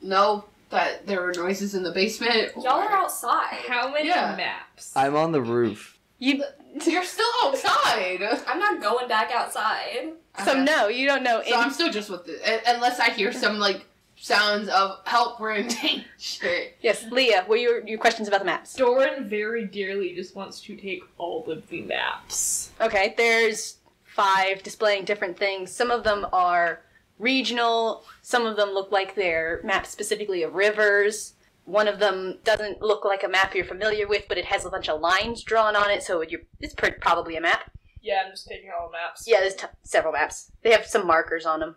know that there were noises in the basement? Y'all are outside. How many Yeah. maps? I'm on the roof. You You're still outside. [laughs] I'm not going back outside. so Okay. no, you don't know So I'm still just with it, unless I hear some like sounds of help. We're in danger. Yes, Leah, what are your, your questions about the maps? Doran very dearly just wants to take all of the maps. Okay, there's five displaying different things. Some of them are regional, some of them look like they're maps specifically of rivers. One of them doesn't look like a map you're familiar with, but it has a bunch of lines drawn on it, so you're, it's pr- probably a map. Yeah, I'm just taking all the maps. Yeah, there's t- several maps. They have some markers on them.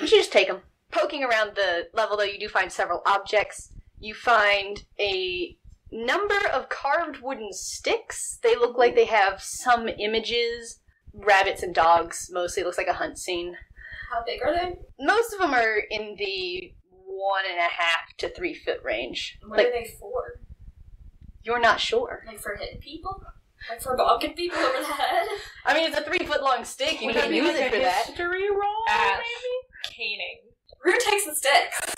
You should just take them. Poking around the level, though, you do find several objects. You find a number of carved wooden sticks. They look like they have some images. Rabbits and dogs, mostly. It looks like a hunt scene. How big are they? Most of them are in the one and a half to three foot range. What Like, are they for? you're not sure. Like for hitting people? Like for bonking people over the head? I mean, it's a three foot long stick. You can use like it for that. history roll? Ash. Caning. Rue takes the sticks.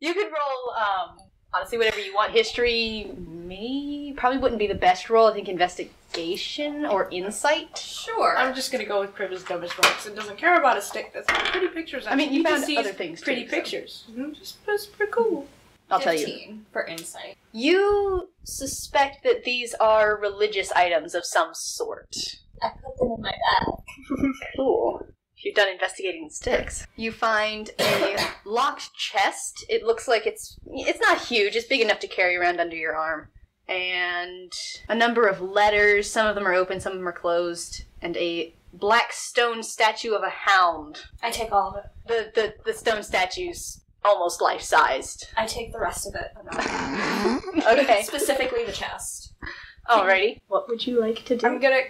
You could roll, um, honestly, whatever you want. History, me, probably wouldn't be the best role. I think investigation or insight. Sure. I'm just gonna go with Kriv as dumb as rocks and doesn't care about a stick that's got pretty pictures. on I mean, it. you can found see other things, Pretty too, so. pictures. Mhm, Just that's pretty cool. I'll tell you. for insight. You suspect that these are religious items of some sort. I put them in my bag. [laughs] Cool. If you've done investigating the sticks, you find a [coughs] locked chest. It looks like it's it's not huge. It's big enough to carry around under your arm, and a number of letters. Some of them are open, some of them are closed, and a black stone statue of a hound. I take all of it. The the, the stone statue's almost life sized. I take the rest of it. [laughs] Okay. Specifically the chest. Alrighty. What would you like to do? I'm gonna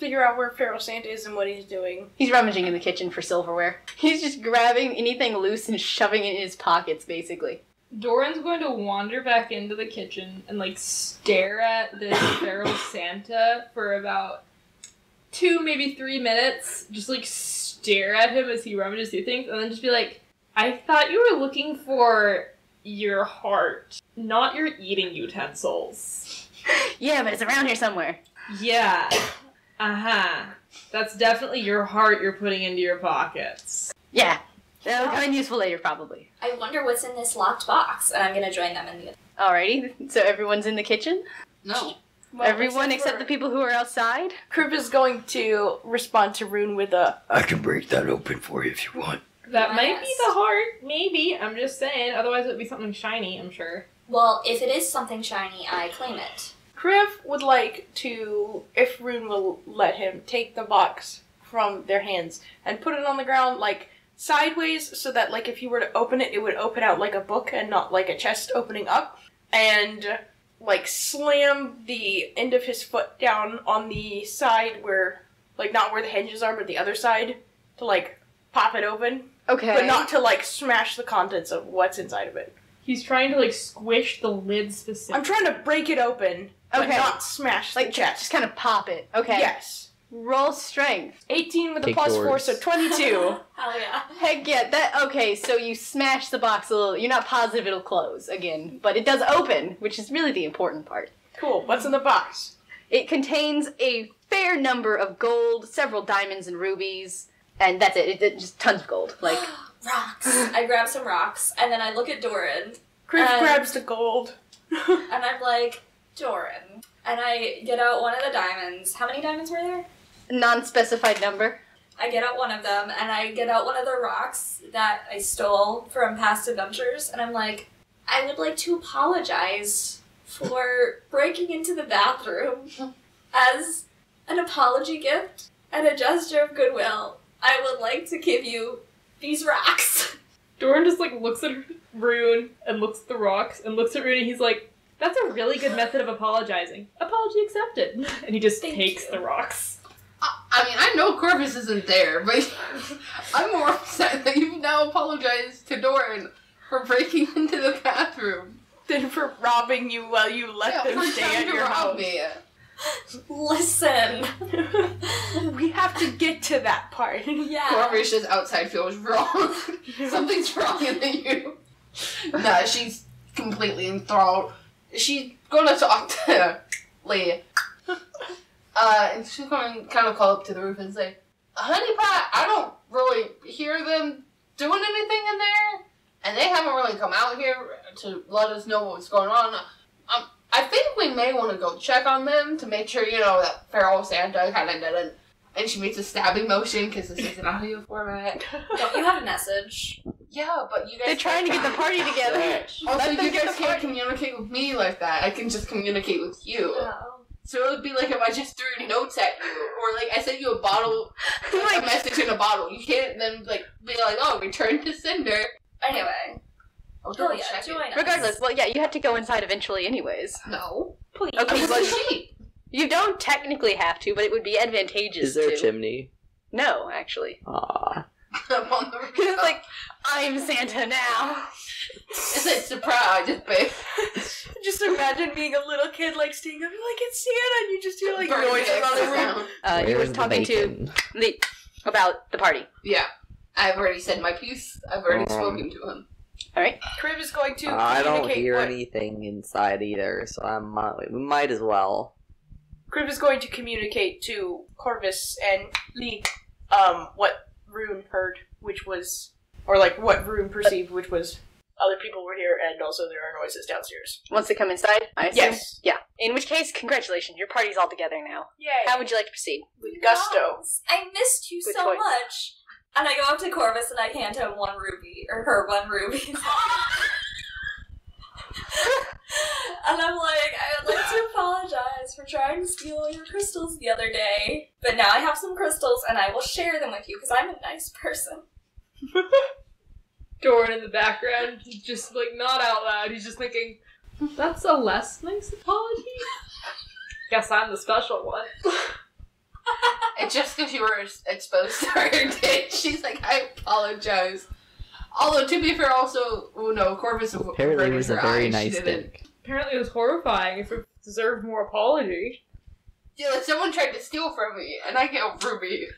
figure out where Feral Santa is and what he's doing. He's rummaging in the kitchen for silverware. [laughs] He's just grabbing anything loose and shoving it in his pockets, basically. Doran's going to wander back into the kitchen and like stare at this [coughs] feral Santa for about two, maybe three minutes. Just like stare at him as he rummages through things, and then just be like, "I thought you were looking for your heart, not your eating utensils." [laughs] Yeah, but it's around here somewhere. Yeah. Uh huh. That's definitely your heart you're putting into your pockets. Yeah. That'll come in useful later, probably. I wonder what's in this locked box, and I'm gonna join them in the. Alrighty, [laughs] so everyone's in the kitchen? No. Everyone except the people who are outside? Kriv is going to respond to Rune with a I can break that open for you if you want. That might be the heart, maybe. I'm just saying. Otherwise, it would be something shiny. I'm sure. Well, if it is something shiny, I claim it. Kriv would like to, if Rune will let him, take the box from their hands and put it on the ground like sideways so that like if he were to open it, it would open out like a book and not like a chest opening up. And like slam the end of his foot down on the side where like not where the hinges are, but the other side to like pop it open. Okay. But not to like smash the contents of what's inside of it. He's trying to like squish the lid specifically. I'm trying to break it open, but Okay. not smash like the just, chest. just kind of pop it. Okay. Yes. Roll strength. 18 with a Take plus 4, so 22. [laughs] [laughs] Hell yeah. Heck yeah, that okay, so you smash the box a little you're not positive it'll close again, but it does open, which is really the important part. cool. What's in the box? It contains a fair number of gold, several diamonds and rubies, and that's it. It, it- just tons of gold. [gasps] Like Rocks. I grab some rocks, and then I look at Doran, Kriv Um, grabs the gold. [laughs] and I'm like, Doran. And I get out one of the diamonds. How many diamonds were there? non-specified number. I get out one of them, and I get out one of the rocks that I stole from past adventures, and I'm like, I would like to apologize for breaking into the bathroom [laughs] as an apology gift and a gesture of goodwill. I would like to give you these rocks. [laughs] Doran just like looks at [laughs] Rune and looks at the rocks and looks at Rune and he's like, "That's a really good method of apologizing. Apology accepted." [laughs] And he just Thank takes you. the rocks. I, I mean, I know Corvus isn't there, but [laughs] I'm more upset that you've now apologized to Doran for breaking [laughs] into the bathroom. than for robbing you while you let Yeah, them for stay trying at to your rob house. me. Listen. we have to get to that part. yeah. Corvus just outside feels wrong. Something's wrong in you. Nah, she's completely enthralled. She's gonna talk to Lee. Uh, and she's gonna kind of call up to the roof and say, Honey Pot, I don't really hear them doing anything in there, and they haven't really come out here to let us know what's going on. Um, I think we may want to go check on them to make sure, you know, that Feral Santa kind of didn't. And she makes a stabbing motion because this is an [laughs] audio format. Don't you have a message? Yeah, but you guys. They're trying to get the party together. Also, Let them you get guys the can't party. communicate with me like that. I can just communicate with you. Oh. So it would be like if I just threw notes at you, or like I sent you a bottle, like, [laughs] Like- a message in a bottle. You can't then like be like, oh, return to sender. Anyway. I'll Oh double yeah, check join it. us. Regardless, well yeah, you have to go inside eventually anyways. No. Please. Okay, I'm but a sheep. You don't technically have to, but it would be advantageous Is there to. a chimney? No, actually. Ah. [laughs] I'm on the [laughs] roof. It's like, I'm Santa now. it's a surprise, babe. [laughs] just imagine being a little kid, like standing up, like, it's Santa, and you just hear like Burn noises the on the exit roof. Uh, you were Where's the talking to bacon? Lee about the party. Yeah. I've already said my piece. I've already Um, spoken to him. All right, Kriv is going to I don't hear what anything inside either, so I might, we might as well. Kriv is going to communicate to Corvus and Lee um what Rune heard, which was or like what Rune perceived, which was other people were here and also there are noises downstairs. Once they come inside, I assume. Yes. Yeah. In which case, congratulations, your party's all together now. Yay. How would you like to proceed? with gusto. Yes, I missed you Good so choice. much. And I go up to Corvus and I hand him one ruby, or her one ruby. [laughs] [laughs] and I'm like, I would like to apologize for trying to steal your crystals the other day. But now I have some crystals and I will share them with you because I'm a nice person. [laughs] Doran in the background, just like not out loud. He's just thinking, "That's a less nice apology." [laughs] Guess I'm the special one. And just because you were exposed to her date, she's like, I apologize. Although to be fair, also oh no, Corvus Apparently, it averted was a very eye, she nice didn't. thing. Apparently, it was horrifying. If it deserved more apology. Yeah, like someone tried to steal from me, and I get a ruby.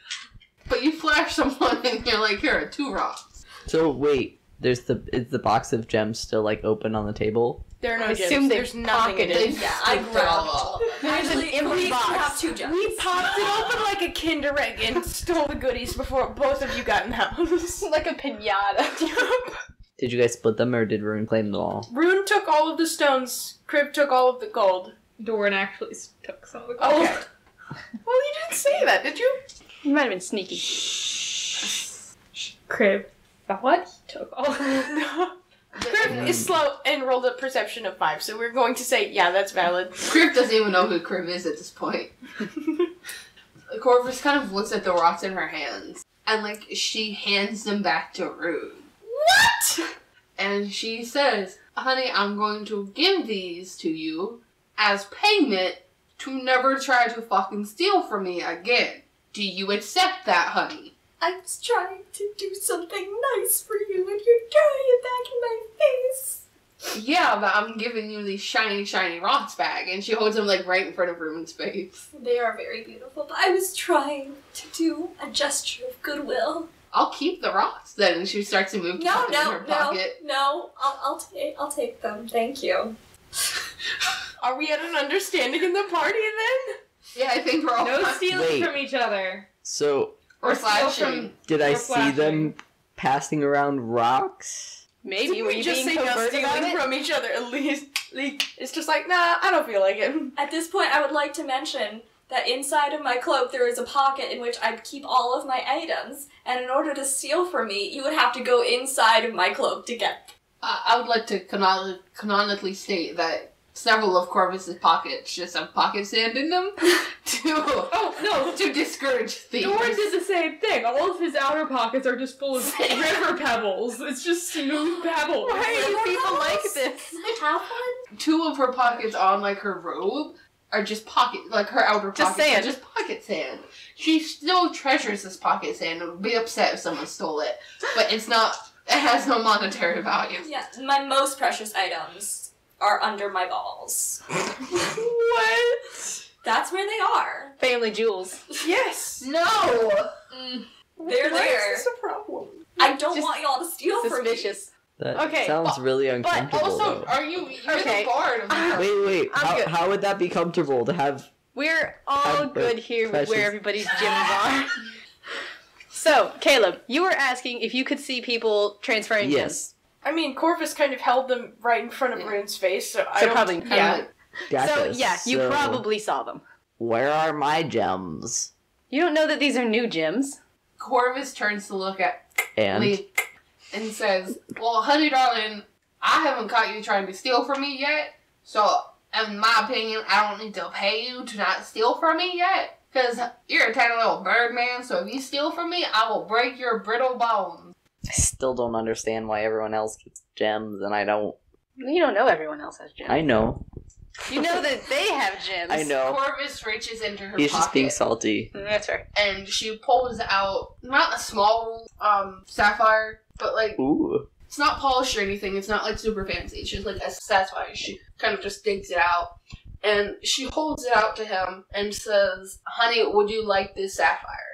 But you flash someone, and you're like, here are two rocks. So wait, there's the is the box of gems still like open on the table? There are no I gems. assume they There's nothing in pocketed it. Yeah, I Scooped grabbed all all of them. There's an empty we box. have two gems. We popped it open like a Kinder Egg and stole the goodies before both of you got in the house. [laughs] like a pinata. [laughs] Did you guys split them or did Rune claim them all? Rune took all of the stones. Kriv took all of the gold. Doran actually took some of the oh. gold. Okay. [laughs] well, you didn't say that, did you? You might have been sneaky. Kriv. about What? He took all. Kriv is mm. slow and rolled a perception of five, so we're going to say, yeah, that's valid. [laughs] Kriv doesn't even know who Kriv is at this point. [laughs] Corvus kind of looks at the rocks in her hands, and like she hands them back to Rune. What? And she says, Honey, I'm going to give these to you as payment to never try to fucking steal from me again. Do you accept that, honey? I was trying to do something nice for you, and you're throwing it back in my face. Yeah, but I'm giving you these shiny, shiny rocks back. And she holds them like right in front of Rune's face. They are very beautiful, but I was trying to do a gesture of goodwill. I'll keep the rocks then. And she starts to move No, them no, in her no, pocket. no. I'll, I'll take, I'll take them. Thank you. [laughs] Are we at an understanding in the party then? Yeah, I think we're all No stealing Wait. from each other. So Or steal flashing. did I Or see them passing around rocks? Maybe Did were we you just being say no stealing [laughs] from each other? At least, like, it's just like, nah, I don't feel like it. At this point, I would like to mention that inside of my cloak there is a pocket in which I keep all of my items, and in order to steal from me, you would have to go inside of my cloak to get. Uh, I would like to canon- canonically state that several of Corvus's pockets just have pocket sand in them [laughs] to Oh no! to discourage thieves. Doran did the same thing. All of his outer pockets are just full of [laughs] river pebbles. It's just smooth [gasps] pebbles. Why do people like this? I have one. Two of her pockets on like her robe are just pocket, like her outer Just pockets sand. are just pocket sand. She still treasures this pocket sand and would be upset if someone stole it, but it's not. It has no monetary value. Yeah, my most precious items are under my balls. What? That's where they are. Family jewels. Yes. No. Mm. They're Why there. is this a problem? I don't Just want y'all to steal from me. Suspicious. That Okay, sounds really But uncomfortable. also, though. are you? You're Okay. the bard of the. Ah. Wait, wait. How, how would that be comfortable to have? We're all Have good the here precious- where everybody's gyms are. [laughs] so, Caleb, you were asking if you could see people transferring gyms. Yes. I mean, Corvus kind of held them right in front of Yeah. Rune's face, so, I don't. probably, Kinda yeah. So, yeah, you So, probably saw them. Where are my gems? You don't know that these are new gems. Corvus turns to look at And Lee and says, "Well, honey, darling, I haven't caught you trying to steal from me yet. So, in my opinion, I don't need to pay you to not steal from me yet. Cause you're a tiny little bird man. So if you steal from me, I will break your brittle bones." I still don't understand why everyone else gets gems and I don't. You don't know everyone else has gems. I know. You know that they have gems. I know. Corvus reaches into her He's pocket just being salty. Mm, That's right. and she pulls out not a small um sapphire, but like Ooh. It's not polished or anything. It's not like super fancy. It's just like a sapphire. She kind of just digs it out, and she holds it out to him and says, "Honey, would you like this sapphire?"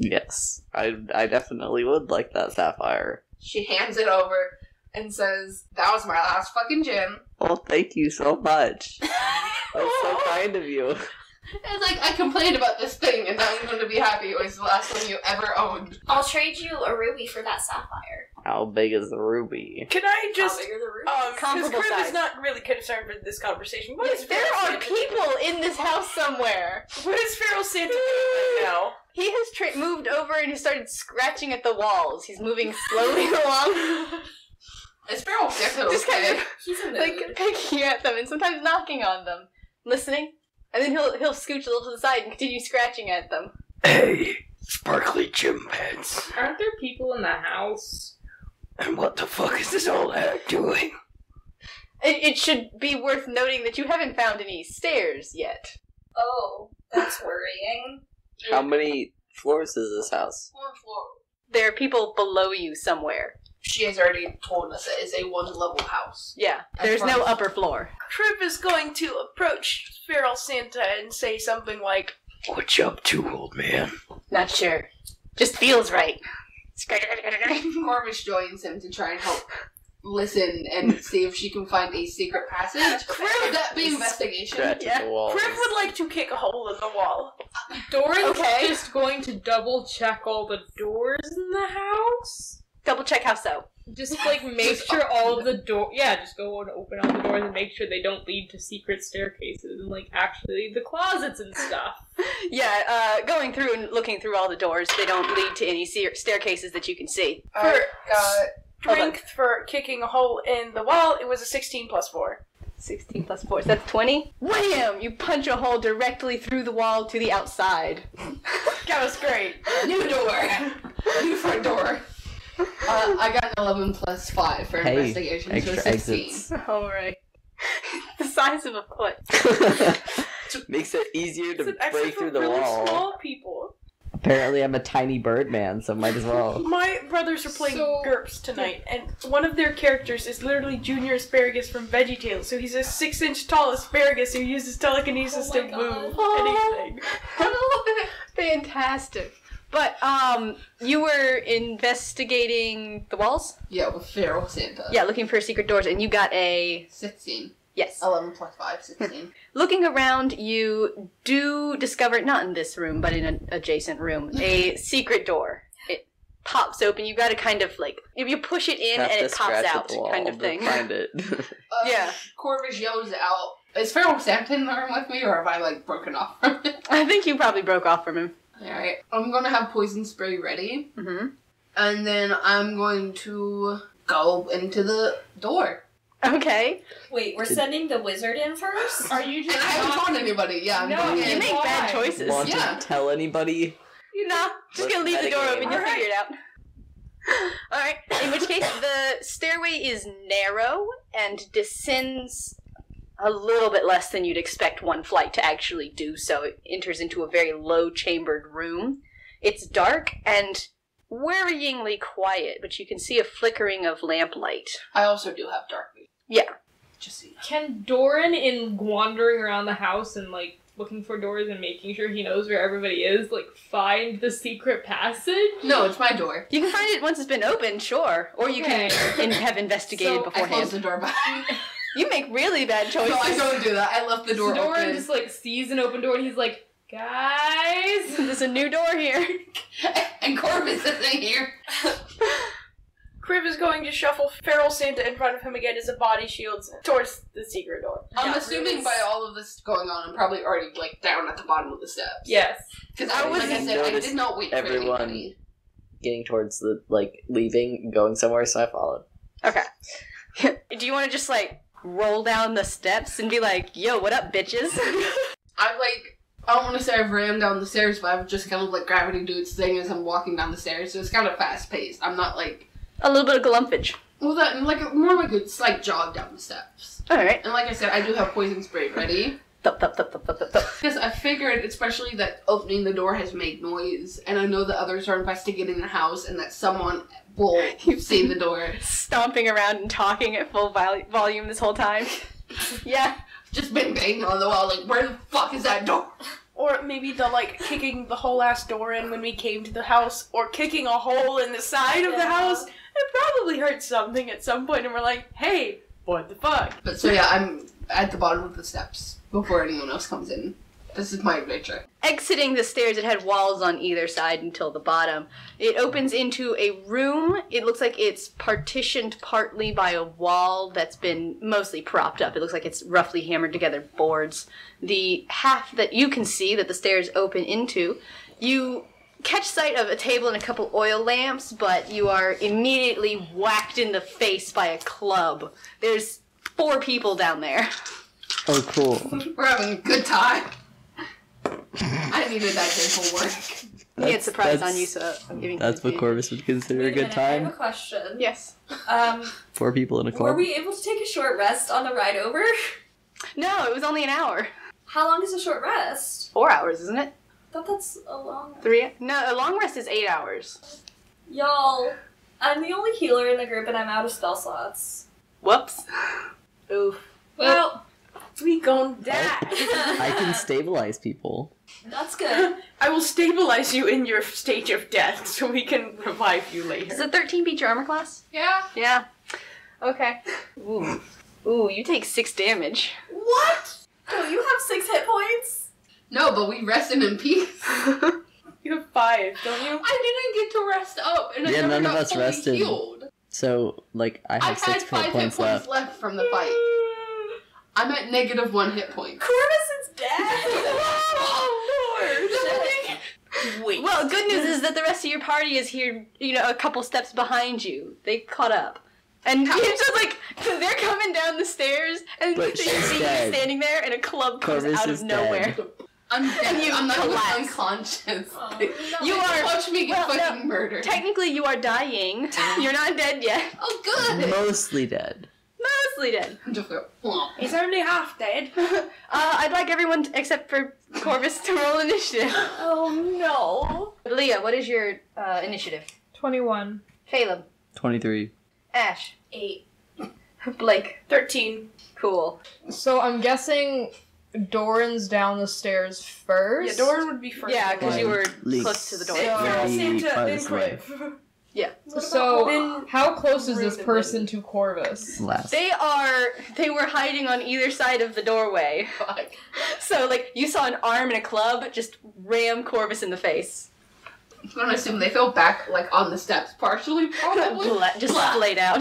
Yes. I, I definitely would like that sapphire. She hands it over and says, "That was my last fucking gem." Oh, thank you so much. [laughs] That's so kind of you. It's like I complained about this thing, and now I'm going to be happy it was the last one you ever owned. I'll trade you a ruby for that sapphire. How big is the ruby? Can I just. How big are the rubies? Um, because Comparable Kriv is size. not really concerned with this conversation. What is There Pharaoh are Santa people in this house somewhere. What is Feral Santa doing right now? He has tra- moved over and he started scratching at the walls. He's moving slowly [laughs] along, Is Sparrow definitely just kind okay? of He's in like picking at them and sometimes knocking on them, listening, and then he'll he'll scooch a little to the side and continue scratching at them. Hey, sparkly gym pants. Aren't there people in the house? And what the fuck is this old hat doing? It, it should be worth noting that you haven't found any stairs yet. Oh, that's worrying. How many floors is this house? One floor. There are people below you somewhere. she has already told us it is a one level house. Yeah, As there's no upper floor. Trip is going to approach Feral Santa and say something like, oh, What you up to, old man? Not sure. Just feels right. [laughs] Corvish joins him to try and help listen and [laughs] see if she can find a secret passage. Would that be investigation? Scratch Yeah. at the wall. Kriv would like to kick a hole in the wall. Doran's Okay. just going to double check all the doors in the house. Double check how so. Just like [laughs] make sure all of the door. Yeah, just go and open all the doors and make sure they don't lead to secret staircases and like actually the closets and stuff. [laughs] Yeah, uh, going through and looking through all the doors, they don't lead to any stair- staircases that you can see. I got Hold on. For kicking a hole in the wall, it was a 16 plus 4. 16 plus 4, so that's 20. Wham! You punch a hole directly through the wall to the outside. [laughs] That was great. new door, new front door. Uh, I got an 11 plus 5 for Hey, investigation, so extra 16. exits. [laughs] Alright. [laughs] the size of a foot. Makes it easier to an extra break through the really wall. small people. Apparently, I'm a tiny bird man, so might as well. My brothers are playing So- GURPS tonight, and one of their characters is literally Junior Asparagus from VeggieTales. So he's a six inch tall asparagus who uses telekinesis Oh to my move God. [laughs] anything. [laughs] Fantastic. But, um, you were investigating the walls? Yeah, with Feral Santa. Yeah, looking for secret doors, and you got a. 16. Yes. 11 plus 5, 16. [laughs] Looking around, you do discover, not in this room, but in an adjacent room, [laughs] a secret door. It pops open. You gotta kind of like, if you push it in Have and it pops scratch at out, the wall kind of to thing. Find it. [laughs] Uh, Yeah. Corvus yells out, Is Feral Santa in the room with me, or have I, like, broken off from him? I think you probably broke off from him. Alright. I'm gonna have poison spray ready, hmm and then I'm going to go into the door. Okay. Wait, we're sending the wizard in first? Are you And just I haven't not- told anybody. Yeah, I'm No, going You in. make bad Why? choices. Want Yeah. to tell anybody? You know, just Let's gonna leave the door metagame. open. You'll Alright. figure it out. [laughs] Alright. In which case, the stairway is narrow and descends a little bit less than you'd expect one flight to actually do so. It enters into a very low chambered room. It's dark and worryingly quiet, but you can see a flickering of lamplight. I also do have dark vision. Yeah. Just so you know. Can Doran, in wandering around the house and like looking for doors and making sure he knows where everybody is, like find the secret passage? No, it's my door. You can find it once it's been opened, sure. Or you Okay. can [laughs] in- have investigated So, I I closed the door behind. [laughs] You make really bad choices. no, I don't do that. I left the door so Doran open. just like sees an open door and he's like, guys. [laughs] There's a new door here. [laughs] and Corvus isn't here. [laughs] Kriv is going to shuffle Feral Santa in front of him again as a body shields towards the secret door. I'm Yeah, assuming Ruby's- by all of this going on, I'm probably already like down at the bottom of the steps. Yes. Because I I was, like I didn't said, I did not wait everyone- for anybody. Getting towards the like leaving, going somewhere, so I followed. Okay. Do you want to just like roll down the steps and be like, "Yo, what up, bitches?" I'm like. I don't want to say I've ran down the stairs, but I've just kind of like gravity do its thing as I'm walking down the stairs, so it's kind of fast paced. I'm not like a little bit of galumpage. well, that like more like a slight jog down the steps. All right. And like I said, I do have poison spray ready Thup, thup, thup, thup, thup, thup, thup. because I figured, especially that opening the door has made noise, and I know that others are investigating the house, and that someone will [laughs] You've see the door. Stomping around and talking at full vol- volume this whole time. [laughs] yeah. Just been banging on the wall, like where the fuck is that door? Or maybe the like kicking the whole ass door in when we came to the house, or kicking a hole in the side of the Yeah. house. It probably heard something at some point, and we're like, "Hey, what the fuck?" But so yeah, I'm at the bottom of the steps before anyone else comes in. This is my adventure. Exiting the stairs, it had walls on either side until the bottom. It opens into a room. It looks like it's partitioned partly by a wall that's been mostly propped up. It looks like it's roughly hammered together boards. The half that you can see that the stairs open into, you catch sight of a table and a couple oil lamps, but you are immediately whacked in the face by a club. There's four people down there. Oh, cool. We're having a good time. I needed that day for work. [laughs] He had surprise on you, so I'm giving That's what you- Corvus would consider a good minute, I have a time. question. Yes. Um, Four people in a were club. we able to take a short rest on the ride over? No, it was only an hour. How long is a short rest? Four hours, isn't it? I thought that's a long. Three? No, a long rest is eight hours. Y'all, I'm the only healer in the group and I'm out of spell slots. Whoops. Oof. Well, We gon' die. I can [laughs] stabilize people. That's good. [laughs] I will stabilize you in your stage of death so we can revive you later. Does a 13 beat your armor class? Yeah. Yeah. Okay. Ooh. Ooh, you take six damage. What? Don't you have six hit points? No, but we rested in peace. [laughs] You have five, don't you? I didn't get to rest up, and I Yeah, never none of got us fully rested. Healed. So, like, I I have had six five hit hit points points left. left from the fight. I'm at negative one hit point. Corvus is dead. [laughs] Oh lord. Wait. Well, good news is that the rest of your party is here, you know, a couple steps behind you. They caught up. And you're just like, they're coming down the stairs, and But you see you standing there, and a club comes Corvus out is of nowhere. dead. I'm dead. You I'm not even collapse. unconscious. Oh, [laughs] you are Watch me get well, no, fucking murdered. Technically, you are dying. [laughs] You're not dead yet. oh, good. Mostly dead. Mostly dead. [laughs] Just go. "Womp." He's only half dead. [laughs] Uh, I'd like everyone t- except for Corvus to roll initiative. oh no. Leah, what is your uh, initiative? 21. Caleb, 23. Ash, Eight. [laughs] Blake. 13. Cool. So I'm guessing Doran's down the stairs first. Yeah, Doran would be first. Yeah, because you were Leaks. close to the door. Then Yeah. Feral The Santa, then farthest away. Kriv. So Then- how close is this person to Corvus? Last. They are. They were hiding on either side of the doorway. [laughs] Fuck. So, like, you saw an arm and a club just ram Corvus in the face. I'm gonna assume they fell back like on the steps, partially, probably. Bla- just Blah. splayed out.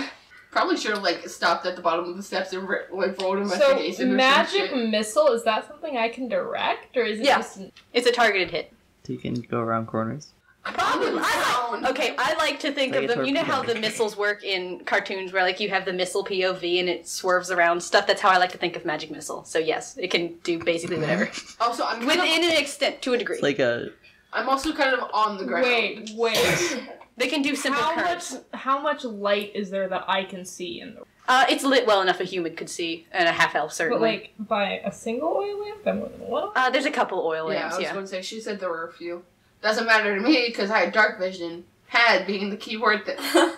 Probably should have like stopped at the bottom of the steps and ri- like rolled So investigation. or some magic shit. missile is that something I can direct or is it Yeah. just an- It's a targeted hit. So you can go around corners. Probably. I like, okay, I like to think Like of them. You know how the missiles work in cartoons, where like you have the missile POV and it swerves around stuff. That's how I like to think of magic missile. So yes, it can do basically whatever Also, I'm kind within of, an extent to a degree. It's like a. I'm also kind of on the ground. Wait, wait. [laughs] they can do simple how curves. much how much light is there that I can see in the Uh, it's lit well enough a human could see, and a half elf certainly. But certainly. like by a single oil lamp by more than one? uh, there's a couple oil lamps. Yeah, I lamps. was Yeah. going to say she said there were a few. Doesn't matter to me because I had dark vision. Had being the key word that.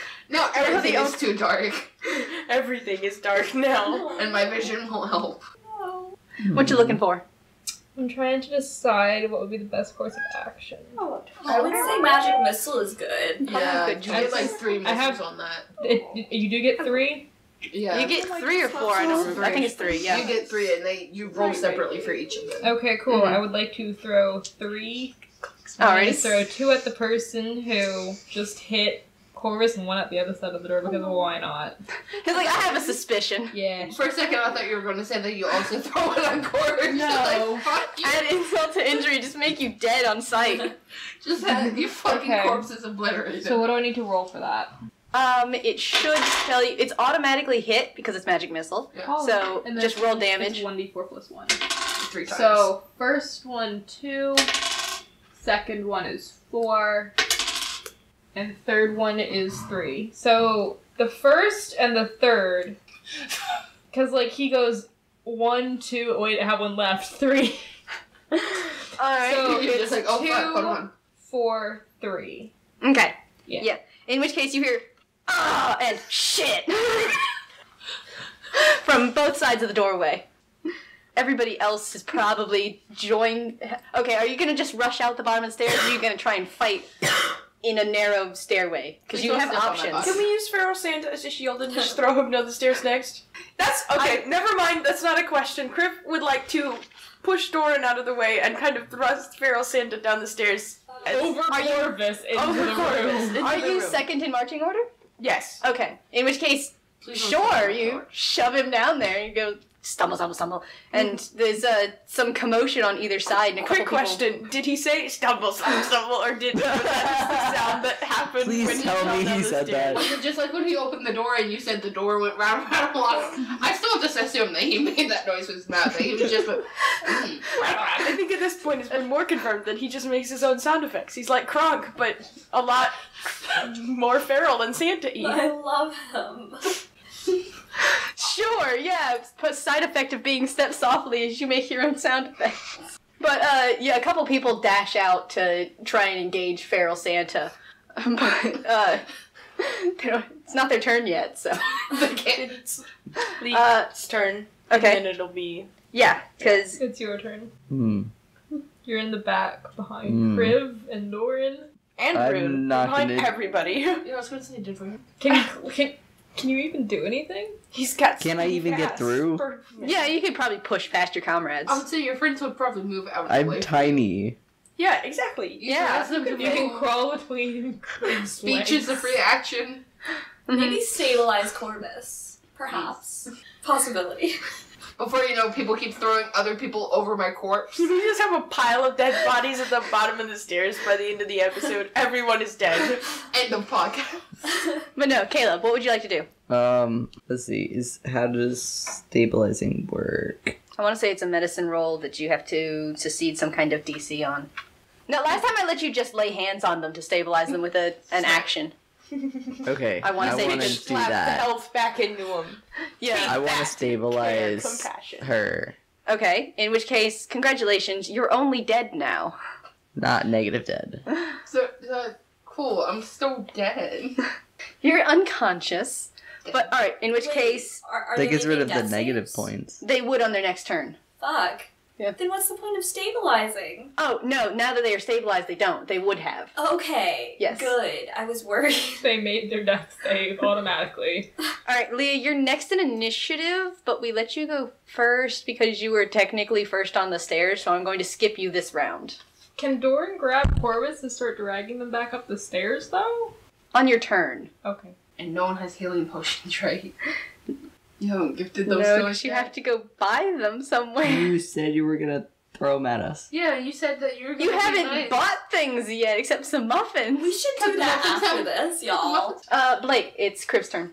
[laughs] no, everything is too dark, [laughs] Everything is dark now. and my vision won't help. What you looking for? I'm trying to decide what would be the best course of action. I would say magic missile is good. Yeah, good you get like choice. three I have- misses on that. [laughs] It, you do get three? Yeah, You get three or four. I don't remember. I think it's three. Yeah. You get three, and they you roll separately for each of them. Okay, cool. Mhm. I would like to throw three. I'm gonna Alright. throw two at the person who just hit Corvus and one at the other side of the door because why not? He's [laughs] like, I have a suspicion. Yeah. For a second, I thought you were going to say that you also [laughs] throw it on Corvus. No. [laughs] like, fuck you. Add insult to injury, just make you dead on sight. Just had you fucking Okay. corpses obliterated. So what do I need to roll for that? Um, it should tell you it's automatically hit because it's magic missile. Yeah. So And just roll damage. One d four plus one. three times. So first one two, second one is four, and third one is three. So the first and the third, [laughs] because like he goes one two. Wait, I have one left. [laughs] Three. Alright. So you're it's just like, oh two, fuck, hold on. four, three. Okay. Yeah. In which case you hear ah and shit [laughs] from both sides of the doorway. Everybody else has probably joined. Okay, are you gonna just rush out the bottom of the stairs? Or are you gonna try and fight in a narrow stairway? Because you have step on my options. Can we use Feral Santa as a shield and just throw him down the stairs next? That's okay. never mind. That's not a question. Kriv would like to push Doran out of the way and kind of thrust Feral Santa down the stairs. Over Corvus into Over the Corvus room. Are the you room. second in marching order? Yes. Okay. In which case, Please sure, you shove him down there. You go stumble, stumble, stumble, and there's uh, some commotion on either side. And a couple Quick people- question: Did he say stumble, stumble, stumble, or did [laughs] was that just the sound that happened Please when tell he fell me he said that. Was it just like when he opened the door and you said the door went round, round, round? I still just assume that he [laughs] made that noise with his mouth. That he was just. Like, mm. I think at this point it's been more confirmed that he just makes his own sound effects. He's like Kronk, but a lot more feral than Santa E. I love him. [laughs] Sure, yeah. P- Side effect of being stepped softly is you make your own sound effects. But uh, yeah, a couple people dash out to try and engage feral Santa. [laughs] but uh, [laughs] it's not their turn yet, so they can't. It's Uh, turn. okay. And then it'll be. Yeah, because It's your turn. Hmm. You're in the back behind Hmm. Kriv and Doran. And I'm Rune. not behind gonna- everybody. Yeah, I was gonna say different. Can you can, can you even do anything? He's got. Can I even get through? For- yeah, you could probably push past your comrades. I would say your friends would probably move out of the I'm way. tiny. Yeah, exactly. You Yeah, should ask them to You can roll. [laughs] crawl between [laughs] Kriv's Speech is a free action. Maybe stabilize Corvus. Perhaps. [laughs] Possibility. Before you know, people keep throwing other people over my corpse. [laughs] We just have a pile of dead bodies at the bottom of the stairs by the end of the episode. Everyone is dead. [laughs] End of podcast. [laughs] But no, Caleb, what would you like to do? Um, let's see. Is how does stabilizing work? I want to say it's a medicine roll that you have to succeed some kind of DC on. No, last time I let you just lay hands on them to stabilize them with a, an action. Okay, I wanna say wanna just do Slap the that. health back into him. Yeah. I want to stabilize her. Okay, in which case, congratulations, you're only dead now. Not negative dead. [laughs] So, uh, cool. I'm still dead. [laughs] You're unconscious. But alright, in which Wait, case, are, are that they gets rid of the negative saves? points. they would on their next turn. Fuck. Yeah. Then what's the point of stabilizing? Oh, no, now that they are stabilized, they don't. They would have. Okay. Yes. Good. I was worried. [laughs] They made their death save automatically. [laughs] Alright, Leah, you're next in initiative, but we let you go first because you were technically first on the stairs, so I'm going to skip you this round. Can Doran grab Corvus and start dragging them back up the stairs, though? On your turn. Okay. And no one has healing potions, [laughs] right? You haven't gifted those no, to us 'cause you yet? have to go buy them somewhere. You said you were gonna throw them at us. Yeah, you said that you were You gonna be haven't nice. bought things yet, except some muffins. We should do that Muffins after have- this, y'all. Uh, Blake, it's Kriv's turn.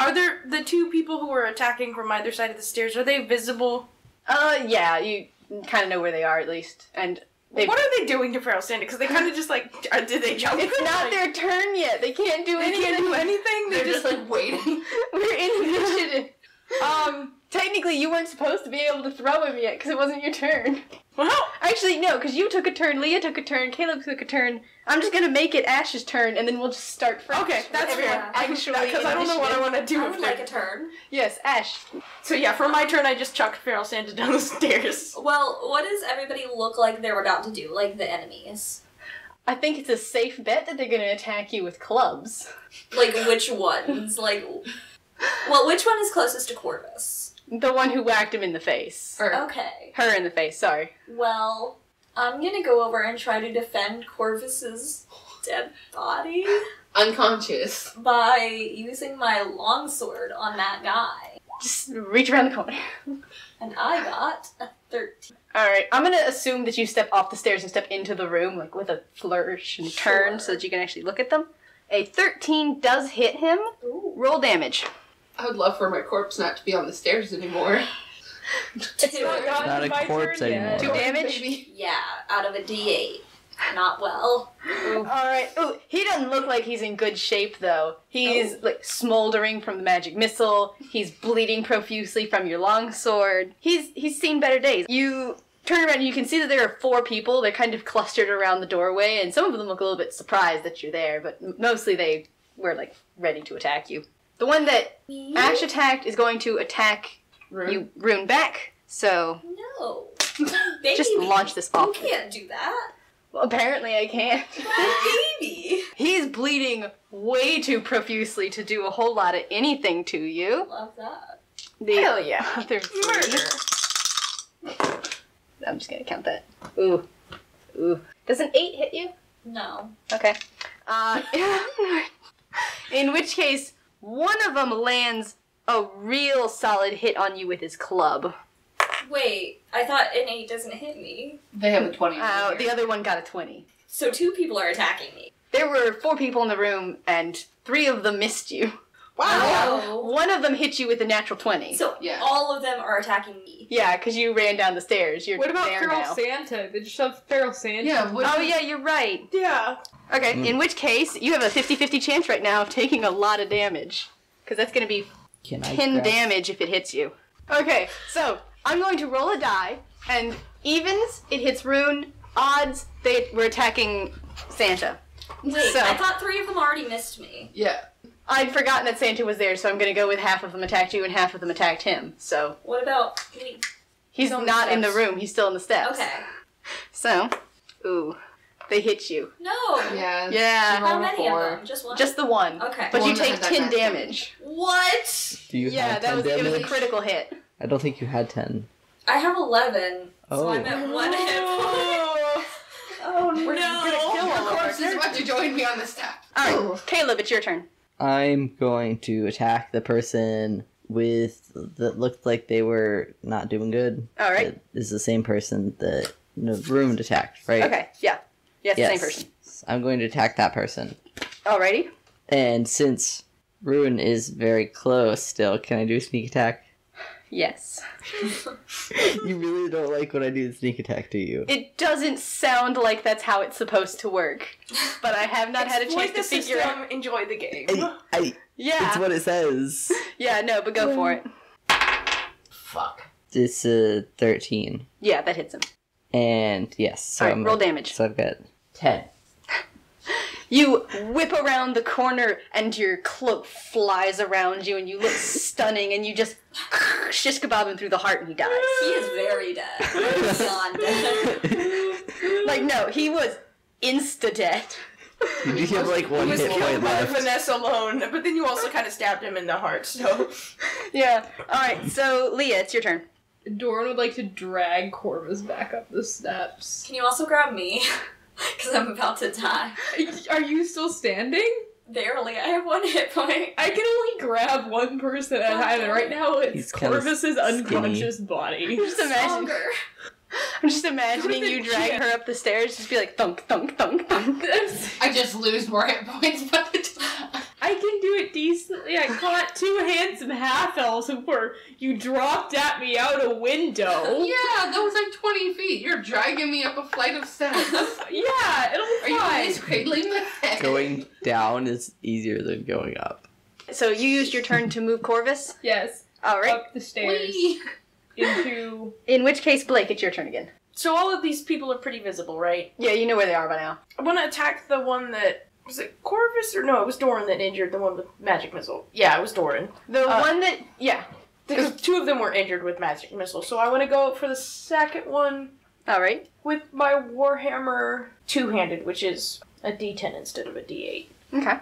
Are there the two people who are attacking from either side of the stairs? Are they visible? Uh, yeah, you kind of know where they are at least, and they. What are they doing to Feral Santa? Because they kind of just like, uh, did they jump? It's not Like, their turn yet. They can't do They anything. can't do anything. They're just like waiting. [laughs] We're in initiative. [laughs] um. Technically, you weren't supposed to be able to throw him yet because it wasn't your turn. Well, Actually, no, because you took a turn, Leah took a turn, Caleb took a turn. I'm just gonna make it Ash's turn, and then we'll just start fresh. okay, that's Everyone fair. Actually, because I don't know what I want to do. I would they're- like a turn. Yes, Ash. So yeah, for my turn, I just chucked Feral Santa down the stairs. Well, what does everybody look like they're about to do? Like the enemies? I think it's a safe bet that they're gonna attack you with clubs. Like which ones? like, well, which one is closest to Corvus? The one who whacked him in the face. Or Okay. Her in the face, sorry. Well, I'm gonna go over and try to defend Corvus's dead body [laughs] unconscious. by using my longsword on that guy. Just reach around the corner. [laughs] And I got a 13. Alright, I'm gonna assume that you step off the stairs and step into the room, like with a flourish and turn, so that you can actually look at them. A 13 does hit him. Ooh. Roll damage. I would love for my corpse not to be on the stairs anymore. [laughs] Two. Not a corpse anymore. Two damage. Baby. Yeah, out of a d8. Not well. Alright. Ooh, he doesn't look like he's in good shape though. He's Oh. like smoldering from the magic missile. He's bleeding profusely from your longsword. He's he's seen better days. You turn around and you can see that there are four people. They're kind of clustered around the doorway, and some of them look a little bit surprised that you're there, but mostly they were like ready to attack you. The one that Ash attacked is going to attack Rune. you rune back. So No. [laughs] Baby. just launch this ball. You can't do that. Well, apparently I can't. [laughs] My baby. He's bleeding way too profusely to do a whole lot of anything to you. Love that. The Hell yeah. other Murder. I'm just gonna count that. Ooh. Ooh. Does an eight hit you? No. Okay. Uh, [laughs] in which case, one of them lands a real solid hit on you with his club. Wait, I thought an 8 doesn't hit me. They have a 20. Uh, the other one got a 20. So two people are attacking me. There were four people in the room, and three of them missed you. Wow. One of them hit you with a natural 20. So Yeah. all of them are attacking me. yeah, because you ran down the stairs. You're What about there Feral now. Santa? Did you have Feral Santa. Yeah, what- Oh, yeah, you're right. Yeah. Okay, Mm. in which case, you have a 50 50 chance right now of taking a lot of damage. Because that's going to be Can I 10 grab- damage if it hits you. Okay, so I'm going to roll a die, and evens, it hits Rune. Odds, they were attacking Santa. Wait, So- I thought three of them already missed me. Yeah. I'd forgotten that Santa was there, so I'm gonna go with half of them attacked you and half of them attacked him. So What about me? he's on the not in the steps. room. He's still in the steps. Okay. So, ooh, they hit you. No. Yeah. Yeah. How many four. of them? Just one. Just the one. Okay. But The you that take had that ten massive- damage. what? Do you yeah, have that 10 was it was a damage? critical hit. I don't think you had 10. I have eleven, so Oh. I'm at one hit. [laughs] Oh We're No. gonna kill all Your of our corpse is about to join me on the step. All right, Caleb, it's your turn. I'm going to attack the person with that looked like they were not doing good. All right. It is the same person that the room attacked, right? Okay. Yeah. Yes, Yes. same person. I'm going to attack that person. Alrighty. And since Rune is very close still, can I do a sneak attack? Yes. [laughs] you really don't like when I do the sneak attack, do you? It doesn't sound like that's how it's supposed to work, but I have not had a Exploit chance to figure system, out. enjoy the game. I, I, Yeah. It's what it says. Yeah. No, but go for it. Fuck. It's a uh, 13. Yeah, that hits him. And yes, so All right, I'm roll damage. So I've got 10. You whip around the corner and your cloak flies around you and you look [laughs] stunning and you just [laughs] shish kebab him through the heart and he dies. He is very dead. [laughs] Beyond dead. Like, no, he was insta dead. You have like one He was hit killed point by left. finesse alone, but then you also kind of stabbed him in the heart. So Yeah. Alright, so Leah, it's your turn. Doran would like to drag Corvus back up the steps. Can you also grab me? [laughs] Because I'm about to die. [laughs] Are you still standing? Barely. I have one hit point. I can only grab one person at a time, and right now it's He's Corvus's skinny. unconscious body. Just imagine. Stronger. [laughs] I'm just imagining you drag her up the stairs, just be like thunk, thunk, thunk, thunk. I just lose more hit points by the time. I can do it decently. I caught two handsome half elves who were you dropped at me out a window. [laughs] Yeah, that was like 20 feet. You're dragging me up a flight of steps. [laughs] Yeah, it'll Are be you at fine. least cradling my head? Going down is easier than going up. So you used your turn to move Corvus? Yes, Alright. up the stairs Whee! into. [laughs] In which case, Blake, it's your turn again. So all of these people are pretty visible, right? Yeah, you know where they are by now. I want to attack the one that was it Corvus or no? It was Doran that injured the one with magic missile. Yeah, it was Doran. The Uh, one that, yeah. Because two of them were injured with magic missile. So I want to go for the second one Alright. with my warhammer two-handed, which is a D10 instead of a D8. Okay.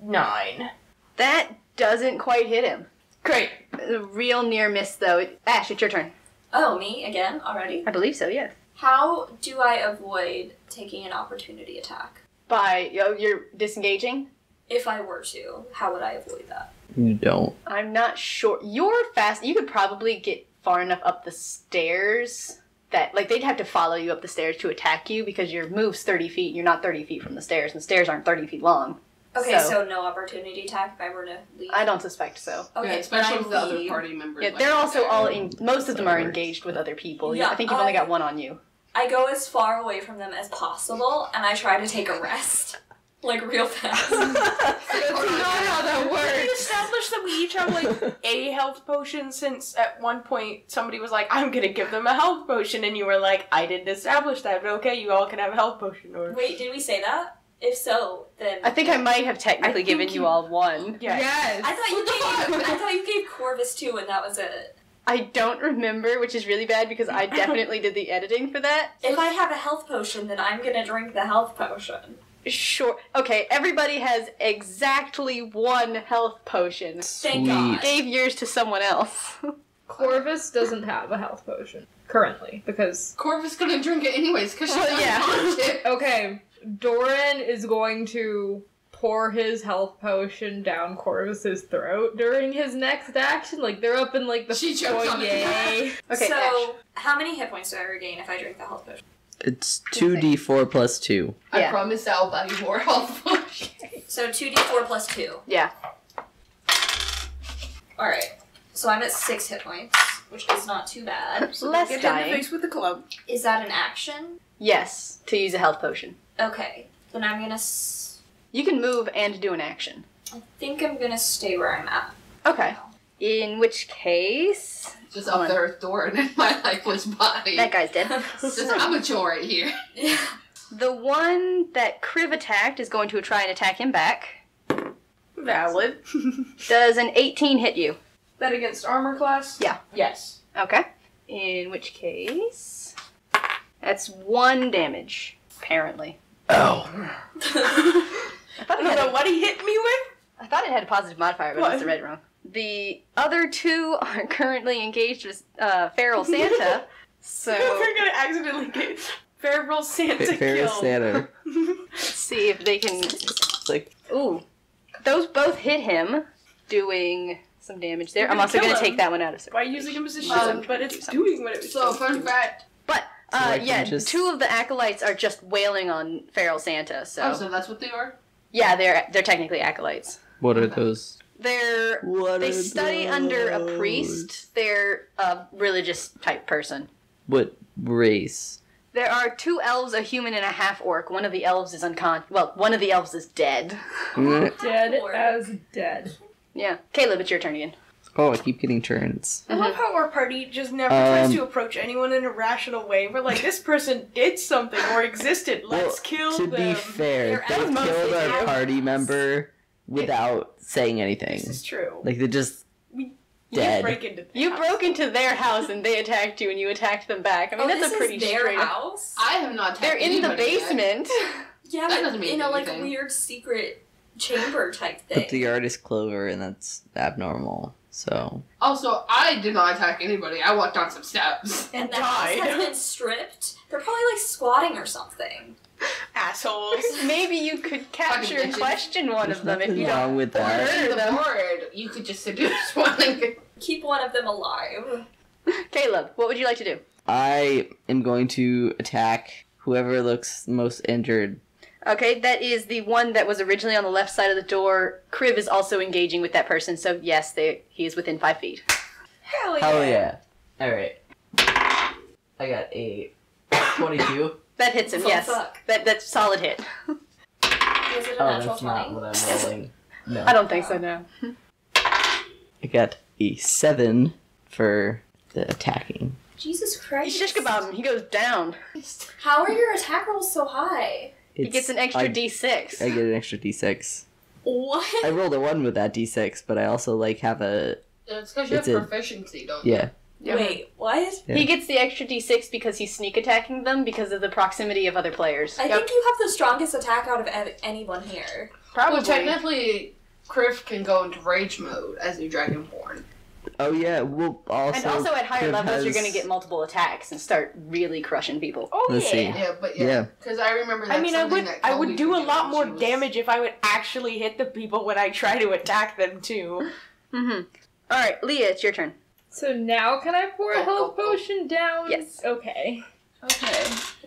Nine. That doesn't quite hit him. Great. A real near miss, though. Ash, it's your turn. Oh, me again already? I believe so, yes. How do I avoid taking an opportunity attack? By, oh, you're disengaging? If I were to, how would I avoid that? You don't. I'm not sure. You're fast. You could probably get far enough up the stairs that, like, they'd have to follow you up the stairs to attack you because your move's 30 feet. You're not 30 feet from the stairs, and the stairs aren't 30 feet long. Okay, So- so, no opportunity attack if I were to leave. I don't suspect so. Okay, yeah, especially I with the other party members. Yeah, like they're also there. all in. Most of them are engaged with other people. Yeah, I think you've only uh, got one on you. I go as far away from them as possible, and I try to take a rest, like real fast. [laughs] That's [laughs] not how that works. We established that we each have like a health potion since at one point somebody was like, I'm gonna give them a health potion and you were like, I didn't establish that, but okay, you all can have a health potion or Wait, did we say that? If so, then I think I might have technically think given you you- all one. yeah. Yes. I thought you gave I thought you gave Corvus two and that was it. I don't remember, which is really bad because I definitely did the editing for that. If I have a health potion, then I'm gonna drink the health potion. Sure. Okay, everybody has exactly one health potion. Thank Sweet. God. Gave yours to someone else. [laughs] Corvus doesn't have a health potion currently because Corvus gonna drink it anyways because she's Well, yeah. unconscious. [laughs] okay, Doran is going to pour his health potion down Corvus's throat during his next action. Like they're up in like the She chokes on it. foyer. [laughs] Okay, so Ash. how many hit points do I regain if I drink the health potion? It's 2d4 plus 2. I Yeah. promise I'll buy you more health [laughs] potions. So two D four plus two. Yeah. Alright. So I'm at six hit points, which is not too bad. Less Get hit in the dying. face with the club. Is that an action? Yes, to use a health potion. Okay. Then I'm gonna s- You can move and do an action. I think I'm gonna stay where I'm at. Okay. In which case, Just up on. there with Doran in my lifeless body. that guy's dead. [laughs] Just amateur right here. Yeah. [laughs] The one that Kriv attacked is going to try and attack him back. Valid. [laughs] Does an 18 hit you? that against armor class? Yeah. Yes. Okay. In which case, that's one damage, apparently. Ow. I thought I don't know a, what he hit me with. I thought it had a positive modifier, but I must have read it wrong. The other two are currently engaged with uh, Feral Santa, [laughs] so We're gonna accidentally get Feral Santa Fa- Ferris killed. Santa. [laughs] see if they can. It's like Ooh, those both hit him, doing some damage there. I'm also going to him. take that one out of. By using him as a Um, but it's doing what it was So, fun to. fact. But uh, like yeah, just- two of the acolytes are just wailing on Feral Santa. So, Oh, so that's what they are? Yeah, they're they're technically acolytes. what are those? They're What they are study under a priest. They're a religious type person. What race? There are two elves, a human, and a half orc. One of the elves is unconscious. Well, one of the elves is dead. Mm. Dead [laughs] as dead. Yeah, Caleb, it's your turn again. Oh, I keep getting turns. I love how our party just never Um, tries to approach anyone in a rational way. We're like, this person did something or existed. Let's Well, kill to them. be fair, They're they killed mostly. our party member without saying anything. This is true. Like they just You dead. break into the You broke into their house and they attacked you, and you attacked them back. I mean, oh, that's this a pretty is their straight. house. I have not attacked They're in the anybody yet. basement. [laughs] yeah, that but doesn't mean in a like anything. weird secret chamber type thing. But the yard is clover, and that's abnormal. So Also, I did not attack anybody. I walked down some steps. [laughs] and the died. house has been stripped. They're probably like squatting or something. assholes. [laughs] Maybe you could capture and bitches. question one there's of them if you wrong don't. with Or that. in the them. board, you could just seduce [laughs] one. and- Keep one of them alive. Caleb, what would you like to do? I am going to attack whoever looks most injured. Okay, that is the one that was originally on the left side of the door. Kriv is also engaging with that person, so yes, they he is within five feet. Hell yeah. Hell yeah! All right. I got a twenty-two. That hits him. Oh, yes, fuck. that that's solid hit. Was it a Oh, natural that's 20? not what I'm rolling. No. I don't think so. No. I got a seven for the attacking. Jesus Christ. He's Shish kebab him. He goes down. How are your attack rolls so high? He It's- gets an extra I, D6. I get an extra d6. What? I rolled a one with that d6, but I also like have a It's because you have a- proficiency, don't you? yeah. Wait, what? Yeah. He gets the extra D6 because he's sneak attacking them because of the proximity of other players. I think you have the strongest attack out of ev- anyone here. Probably. Well, technically, Kriv can go into rage mode as a dragonborn. Oh yeah. Well, also. and also at higher Kriv levels, you're going to get multiple attacks and start really crushing people. Oh Let's yeah. see. Yeah, but Yeah. yeah, because I remember. I mean, I would I would do a lot more was- damage if I would actually hit the people when I try to attack them too. Mm-hmm. All right, Leah, it's your turn. So now can I pour a Go, health go, go. potion down? Yes. Okay. Okay.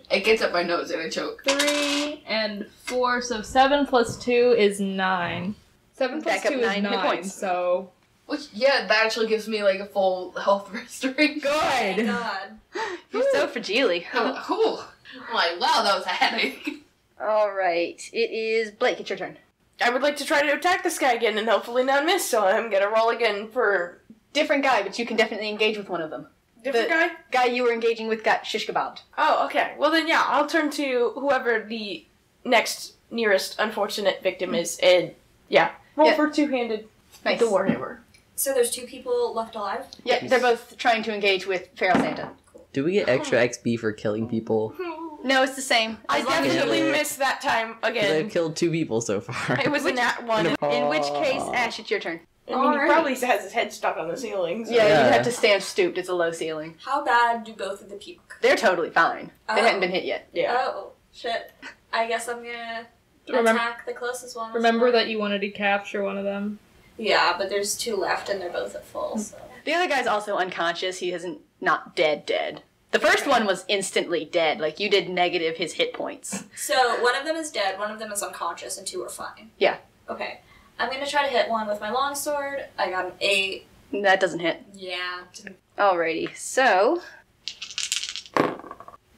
It gets up my nose and I choke. Three and four, so seven plus two is nine. Seven plus Back up two nine is hit nine. points. So Which, yeah, that actually gives me like a full health [laughs] restoration. Thank good. Oh God. [laughs] You're so fragile. Cool. [laughs] Oh, I'm like, wow, that was a headache. All right, it is Blake. It's your turn. I would like to try to attack this guy again and hopefully not miss, so I'm gonna roll again for Different guy, but you can definitely engage with one of them. different The- guy. Guy you were engaging with got shish kebabbed. Oh, okay. Well then, yeah, I'll turn to whoever the next nearest unfortunate victim hmm. is, and yeah, roll Yeah. for two-handed Nice. the warhammer. So there's two people left alive? Yeah, they're both trying to engage with Feral Santa. Do we get extra XP for killing people? [laughs] No, it's the same. I As long as definitely Yeah. missed that time 'Cause again. I've killed two people so far. It was a nat one. In which case, Ash, it's your turn. I mean, he probably has his head stuck on the ceiling. So. Yeah, Yeah. you'd have to stand stooped. It's a low ceiling. How bad do both of the people? They're totally fine. They Oh. hadn't been hit yet. Yeah. Oh, shit. I guess I'm gonna Remember- attack the closest one. as remember well. that you wanted to capture one of them. Yeah, but there's two left and they're both at full, so. The other guy's also unconscious. He isn't not dead dead. The first one was instantly dead. Like you did negative his hit points. So one of them is dead, one of them is unconscious, and two are fine. Yeah. Okay. I'm gonna try to hit one with my longsword. I got an eight. That doesn't hit. Yeah. Alrighty, so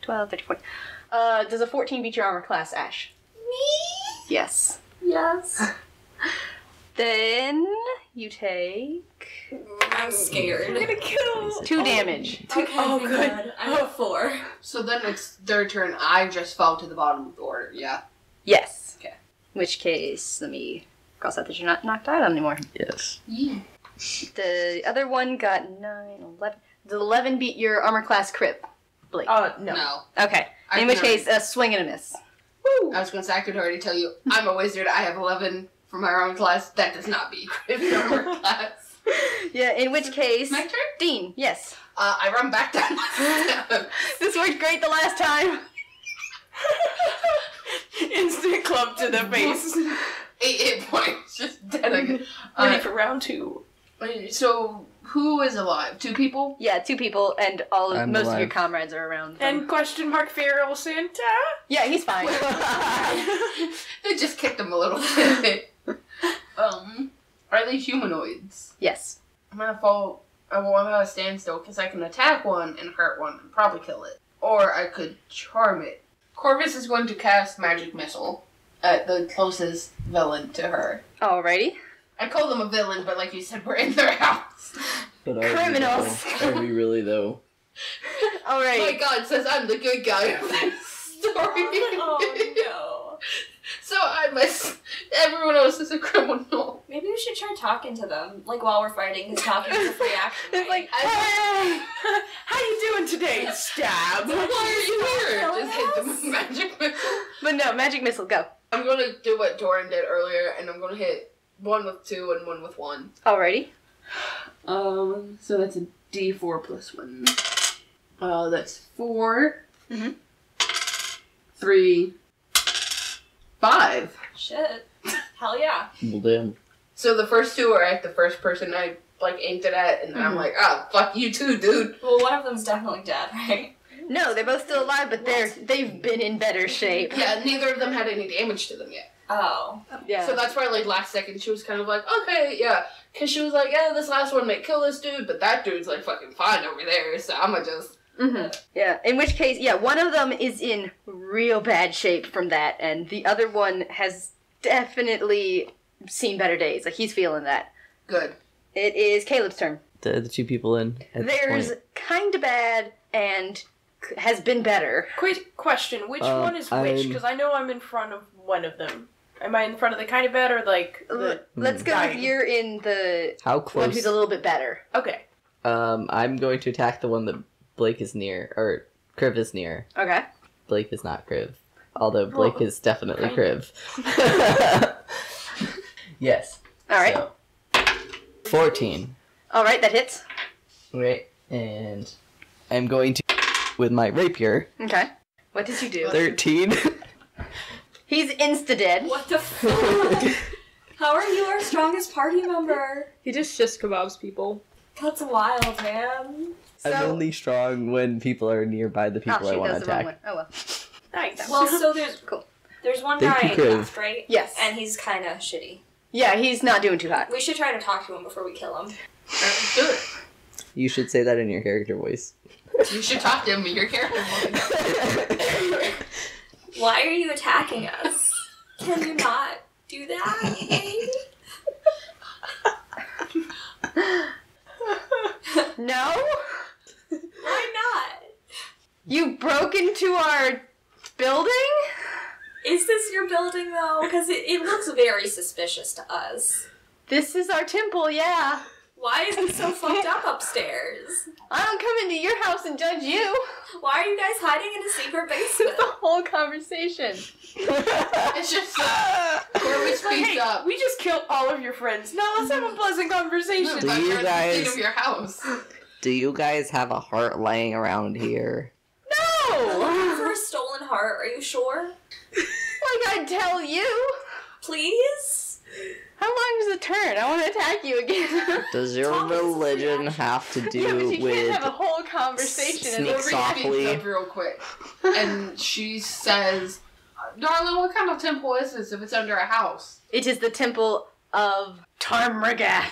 12, 13, 14. Uh, does a 14 beat your armor class, Ash? Me? Yes. Yes. [laughs] Then you take I'm scared. I'm gonna kill. two damage. Okay, Oh, thank good. God. I'm at four. So then it's their turn. I just fell to the bottom of the order. Yeah. Yes. Okay. In which case, let me cross out that you're not knocked out anymore. Yes. Yeah. The other one got 9, 11. The 11 beat your armor class crit, Blake. Uh, no. No. okay. I In which can case, a swing and a miss. Woo! I was gonna say I could already tell you I'm a wizard. I have 11 for my own class. That does not beat crit armor class. Yeah, in which case, My turn. Dean, yes. Uh, I run back down the. [laughs] This worked great the last time. [laughs] Instant club to the face. [laughs] Eight hit points, just dead again. Ready Uh, for round two. so who is alive? Two people. Yeah, two people, and all of I'm most of your comrades are around. them. And question mark Feral Santa? yeah, he's fine. They just kicked him a little bit. Um, are they humanoids? yes. I'm gonna fall. I want to stand still because I can attack one and hurt one and probably kill it, or I could charm it. Corvus is going to cast magic missile at the closest villain to her. Alrighty. I call them a villain, but like you said, we're in their house. But are we, Criminals. though? Are we really though? [laughs] Alright. My God says I'm the good guy of this story. Oh no. [laughs] so I must. Everyone else is a criminal. Maybe we should try talking to them, like while we're fighting, because talking is a free action. It's like, hey! [laughs] How you doing today? Stab. Why are you here? Just hit them with magic missile. But no, magic missile, go. I'm gonna do what Doran did earlier, and I'm gonna hit one with two and one with one. Alrighty. Um, so that's a D4 plus one. Uh, that's 4 Mhm. three, five. Shit. Hell yeah. Well, damn. So the first two are at the first person I like aimed it at, and then I'm like, ah, fuck you too, dude. Well, one of them's definitely dead, right? No, they're both still alive, but they're they've been in better shape. Yeah, neither of them had any damage to them yet. Oh. Yeah. So that's why, like, last second she was kind of like, okay, yeah. Because she was like, yeah, this last one might kill this dude, but that dude's, like, fucking fine over there, so I'm gonna just. hmm Yeah. In which case, yeah, one of them is in real bad shape from that, and the other one has definitely seen better days. Like he's feeling that. Good. It is Caleb's turn. The, the two people in. At There's kind of bad and c- has been better. Quick question: Which Um, one is which? I'm- Because I know I'm in front of one of them. Am I in front of the kind of bad or like L- the? Let's go Dying. with you're in the How one close? who's a little bit better. Okay. Um, I'm going to attack the one that Blake is near, or Kriv is near. Okay. Blake is not Kriv, although Blake Oh, is definitely kind Kriv. [laughs] yes. All right. So, Fourteen. All right, that hits. Right, and I'm going to with my rapier. Okay. What did you do? Thirteen. [laughs] He's insta dead. What the fuck? How are you our strongest party member? He just shish kebabs people. That's wild, man. So, I'm only strong when people are nearby the oh, people I shoot, want that's to the wrong attack. one. Oh well. Nice. Well, [laughs] so there's Cool. There's one Thank guy you, Kriv. left, right? Yes. And he's kind of shitty. Yeah, he's not doing too hot. We should try to talk to him before we kill him. That's [laughs] good. You should say that in your character voice. You should talk to him, in your character. Voice. [laughs] Why are you attacking us? Can you not do that? maybe? No? Why not? You broke into our building? Is this your building though? Because it, it looks very suspicious to us. This is our temple, yeah. Why is it so fucked up upstairs? [laughs] I don't come into your house and judge you. Why are you guys hiding in a secret [laughs] This is basement? the whole conversation. [laughs] It's just uh, Corvus speaks hey, up. we just killed all of your friends. Now let's have a pleasant conversation. Do you you're in the state guys- of your house. Do you guys have a heart laying around here? No! For a stolen heart, are you sure? Like I tell you. Please? How long does it turn? I want to attack you again. [laughs] Does your Thomas religion reaction. have to do yeah, but you with can't have a whole conversation and Sneak Corvus softly. speaks up real quick, [laughs] and she says, "Darling, what kind of temple is this? If it's under a house?" It is the temple of Tarmragath.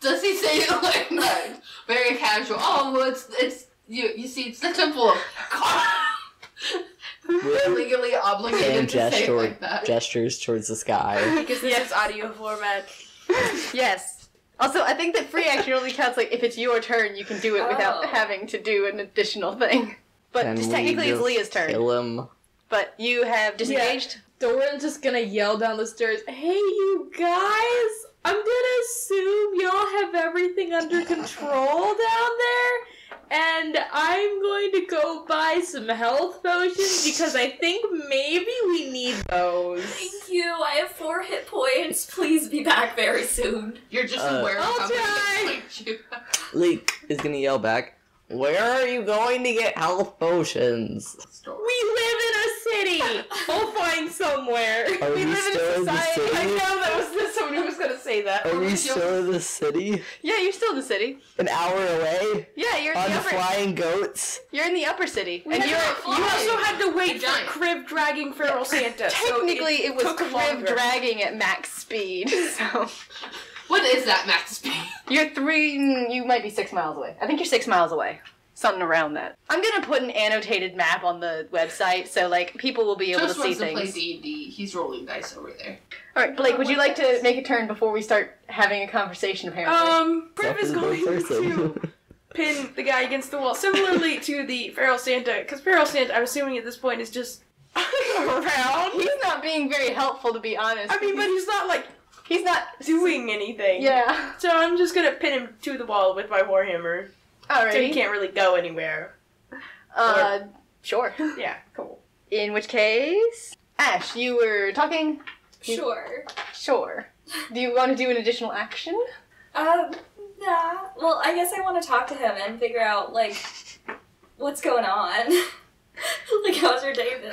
Does he say it like that? Very casual. Oh, well, it's it's you. You see, it's the temple of. We're legally obligated and to say it gesture like that. gestures towards the sky? [laughs] Because this is audio format. [laughs] Yes. Also, I think that free action only counts like if it's your turn, you can do it without Oh. having to do an additional thing. [laughs] But Can just we technically, it's just Leah's turn. Kill him. But you have disengaged. Doran's just gonna yell down the stairs, Hey, you guys! I'm gonna assume y'all have everything under control down there, and I'm going to go buy some health potions because I think maybe we need those. Thank you. I have four hit points. Please be back very soon. You're just Uh, aware of I'll how many try. you Leek is gonna yell back. Where are you going to get health potions? We live in a city! We'll find somewhere. Are we we live in still a in the society. city? I know that was somebody was gonna say that. Are [laughs] we still in the city? Yeah, you're still in the city. An hour away? Yeah, you're in On the upper. flying goats? You're in the upper city, We and you're. You also had to wait for Kriv dragging feral Santa. so technically it, was took Kriv longer. dragging at max speed. [laughs] So What is that max speed? you're three. mm, You might be six miles away. I think you're six miles away. Something around that. I'm gonna put an annotated map on the website so like people will be able Just to see wants to play things. D&D. He's rolling dice over there. All right, Blake, would you like to make a turn before we start having a conversation? Apparently. Um, Kriv is Self-employed going person. to pin the guy against the wall, similarly to the feral Santa, because feral Santa, I'm assuming at this point is just [laughs] around. He's not being very helpful, to be honest. I mean, but he's not like he's not doing anything. Yeah. So I'm just gonna pin him to the wall with my warhammer, Alright. so he Alrighty. can't really go anywhere. Uh, sure. Yeah, cool. In which case, Ash, you were talking. Sure. Sure. Do you want to do an additional action? Um, nah. Well, I guess I want to talk to him and figure out, like, what's going on. [laughs] like, how's your day been?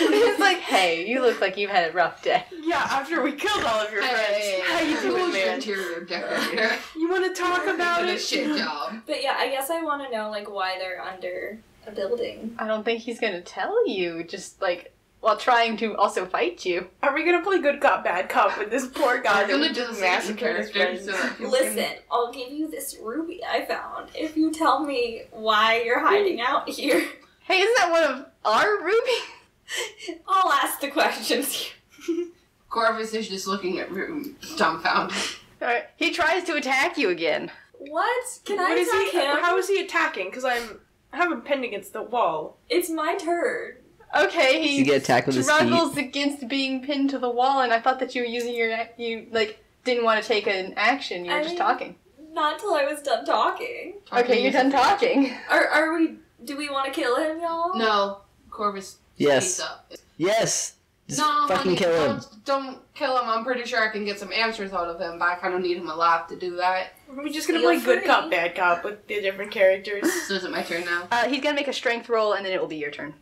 it's like, [laughs] hey, you look like you've had a rough day. Yeah, after we killed all of your friends, Hey, how you who doing, your man? interior decorator? [laughs] You want to talk about Did a it? shit job. But yeah, I guess I want to know, like, why they're under a building. I don't think he's gonna tell you, just like while trying to also fight you. Are we gonna play good cop, bad cop with this poor guy I'm that gonna just the same massacred his friends? so that people Listen, I'll give you this ruby I found if you tell me why you're hiding out here. Hey, isn't that one of our rubies? [laughs] I'll ask the questions. [laughs] Corvus is just looking at Ruby, dumbfounded. Alright. He tries to attack you again. What? Can I What is attack he? him? How is he attacking? Because I'm I have him pinned against the wall. It's my turn. Okay, he You get attacked with his feet. struggles against being pinned to the wall, and I thought that you were using your you like didn't want to take an action. You were I just mean- talking. Not until I was done talking. Okay, you're done talking. [laughs] Are are we? Do we want to kill him, y'all? No, Corvus. Yes. Up. Yes. Just no, fucking honey, kill him. Don't, don't kill him. I'm pretty sure I can get some answers out of him, but I kind of need him alive to do that. We're we just gonna Feel play good cop, bad cop with the different characters? So [laughs] is it my turn now? Uh, he's gonna make a strength roll, and then it will be your turn.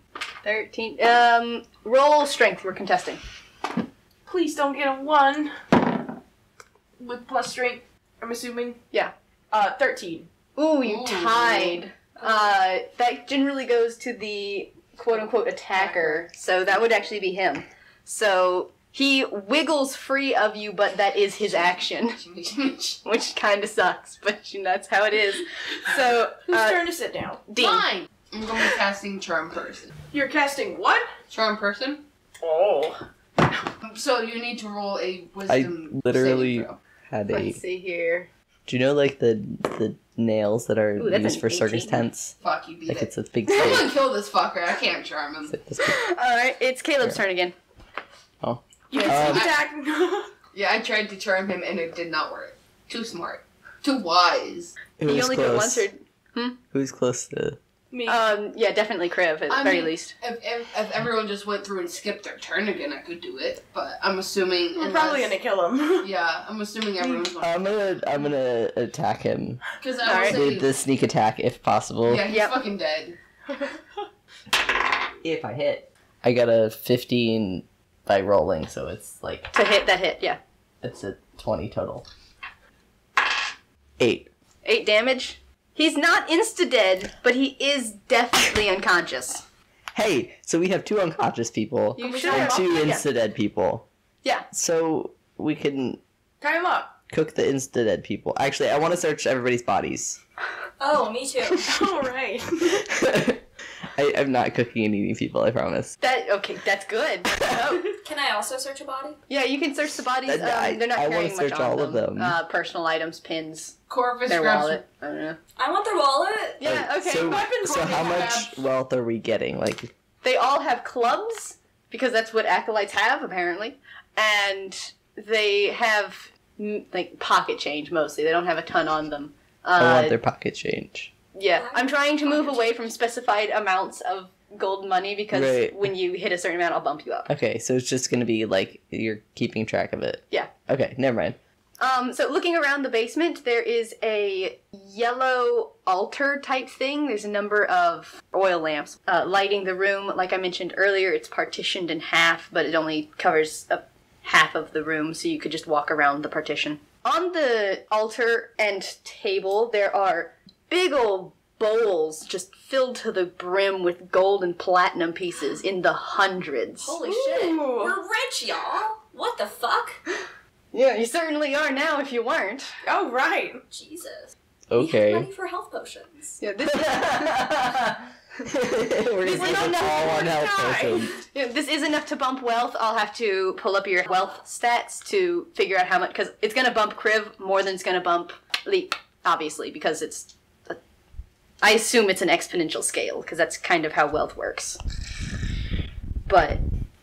Thirteen. Um, roll strength. We're contesting. Please don't get a one. With plus strength, I'm assuming. Yeah. Uh, thirteen. Ooh, you Ooh. tied. Uh, that generally goes to the quote unquote attacker, so that would actually be him. So he wiggles free of you, but that is his action, [laughs] which kind of sucks, but you [laughs] know, that's how it is. So, Whose uh, turn to sit down? Dean. Fine. I'm going to be casting Charm Person. You're casting what? Charm Person? Oh. So you need to roll a wisdom literally saving throw. had a. Let's see here. Do you know like the the nails that are Ooh, that's used an for circus tents? Fuck, you beat Like it. it's a big Someone stick. kill this fucker. I can't charm him. It's like this- [laughs] All right, it's Caleb's turn again. You Um, sneak attack. Yeah, I tried to charm him and it did not work. Too smart. Too wise. Who you only do it close? once, or Who's close to? Me. um, yeah, definitely Kriv at the I very mean- least. If, if, if everyone just went through and skipped their turn again, I could do it. But I'm assuming. We're probably gonna kill him. [laughs] Yeah, I'm assuming everyone's going I'm gonna I'm gonna attack him. Because I Alright. will The, say. the sneak attack if possible. Yeah, he's Yep. fucking dead. [laughs] If I hit, I got a 15 by rolling, so it's like To hit that hit, yeah. it's a 20 total. Eight. Eight damage. He's not insta dead, but he is definitely unconscious. Hey, so we have two unconscious people You should and have. two Yeah. insta dead people. Yeah. So we can Tie him up. cook the insta dead people. Actually, I want to search everybody's bodies. Oh, me too. [laughs] All right. [laughs] I, I'm not cooking and eating people. I promise. That okay, that's good. [laughs] Oh. Can I also search a body? Yeah, you can search the bodies. Uh, Um, I- they're not I carrying much search on all of them. Uh, personal items, pins, Corvus their grabs wallet. I don't know. I want their wallet. Yeah. Okay. So, so how much have? wealth are we getting? Like, They all have clubs because that's what acolytes have apparently, and they have like pocket change mostly. They don't have a ton on them. Uh, I want their pocket change. Yeah, I'm trying to move away from specified amounts of gold money because Right. when you hit a certain amount, I'll bump you up. Okay, so it's just gonna be like you're keeping track of it. Yeah. Okay, never mind. Um, so looking around the basement, there is a yellow altar type thing. There's a number of oil lamps uh, lighting the room. Like I mentioned earlier, it's partitioned in half, but it only covers up half of the room, so you could just walk around the partition. On the altar and table, there are big old bowls just filled to the brim with gold and platinum pieces in the hundreds. Holy shit. We're rich, y'all. What the fuck? [gasps] Yeah, you certainly are now if you weren't. Oh right. Jesus. We Okay. have money for health potions. Yeah, this [laughs] We're These gonna are spend not all enough health time. potions. Yeah, this is enough to bump wealth. I'll have to pull up your wealth stats to figure out how much, because it's going to bump Kriv more than it's going to bump Leap, obviously, because it's. A, I assume it's an exponential scale, because that's kind of how wealth works. But